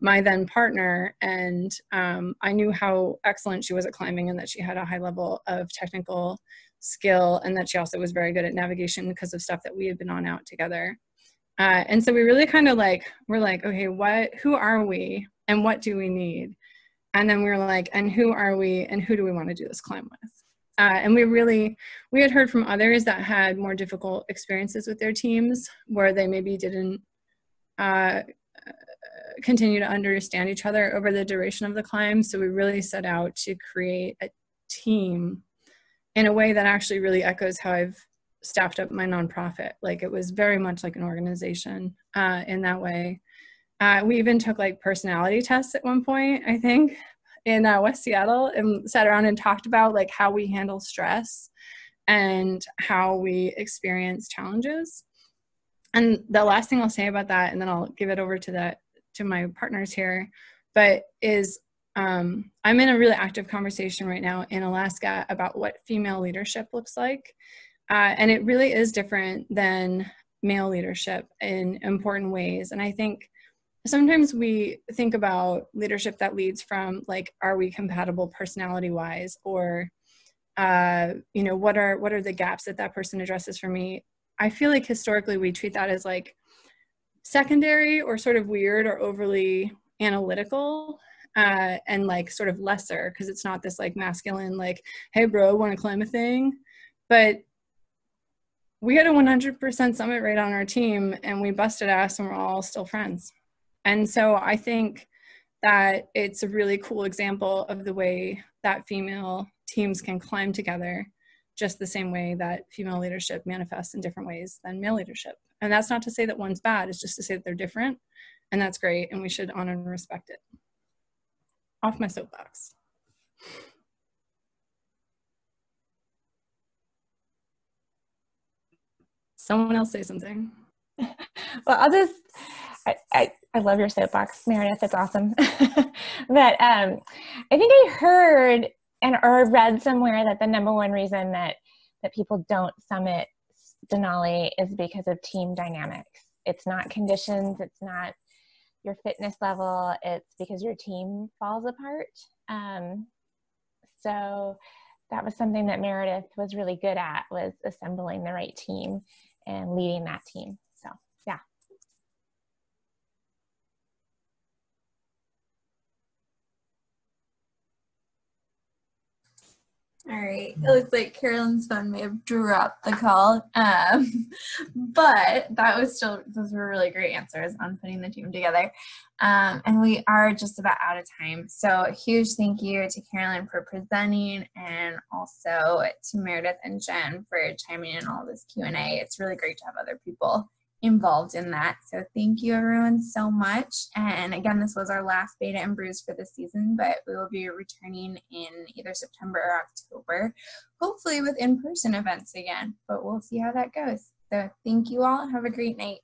my then partner. And um, i knew how excellent she was at climbing and that she had a high level of technical skill and that she also was very good at navigation because of stuff that we had been on out together. Uh, and so we really kind of like we're like okay what who are we and what do we need? And then we were like and who are we and who do we want to do this climb with uh, and we really we had heard from others that had more difficult experiences with their teams where they maybe didn't uh, continue to understand each other over the duration of the climb. So we really set out to create a team in a way that actually really echoes how i've staffed up my nonprofit. Like it was very much like an organization uh, in that way. Uh, we even took like personality tests at one point i think in uh, West Seattle and sat around and talked about like how we handle stress and how we experience challenges. And the last thing I'll say about that, and then I'll give it over to the to my partners here, but is um, I'm in a really active conversation right now in Alaska about what female leadership looks like. Uh, and it really is different than male leadership in important ways. And I think sometimes we think about leadership that leads from like, are we compatible personality wise or uh, you know what are what are the gaps that that person addresses for me? I feel like historically we treat that as like secondary or sort of weird or overly analytical uh, and like sort of lesser because it's not this like masculine like hey bro want to climb a thing? But we had a 100% summit rate on our team and we busted ass and we're all still friends and so i think that it's a really cool example of the way that female teams can climb together just the same way that female leadership manifests in different ways than male leadership. And that's not to say that one's bad, it's just to say that they're different. And that's great. And we should honor and respect it. Off my soapbox. Someone else say something. well, I'll just, I, I, I love your soapbox, Meredith. It's awesome. but um, I think I heard and or read somewhere that the number one reason that that people don't summit Denali is because of team dynamics. It's not conditions. It's not your fitness level. It's because your team falls apart. Um, so that was something that Meredith was really good at was assembling the right team and leading that team. All right. It looks like Carolyn's phone may have dropped the call. Um, but that was still, those were really great answers on putting the team together. Um, and we are just about out of time. So a huge thank you to Carolyn for presenting and also to Meredith and Jen for chiming in all this Q&A. It's really great to have other people involved in that. So thank you everyone so much. And again, this was our last Beta and Brews for the season, but we will be returning in either September or October, hopefully with in-person events again, but we'll see how that goes. So thank you all. Have a great night.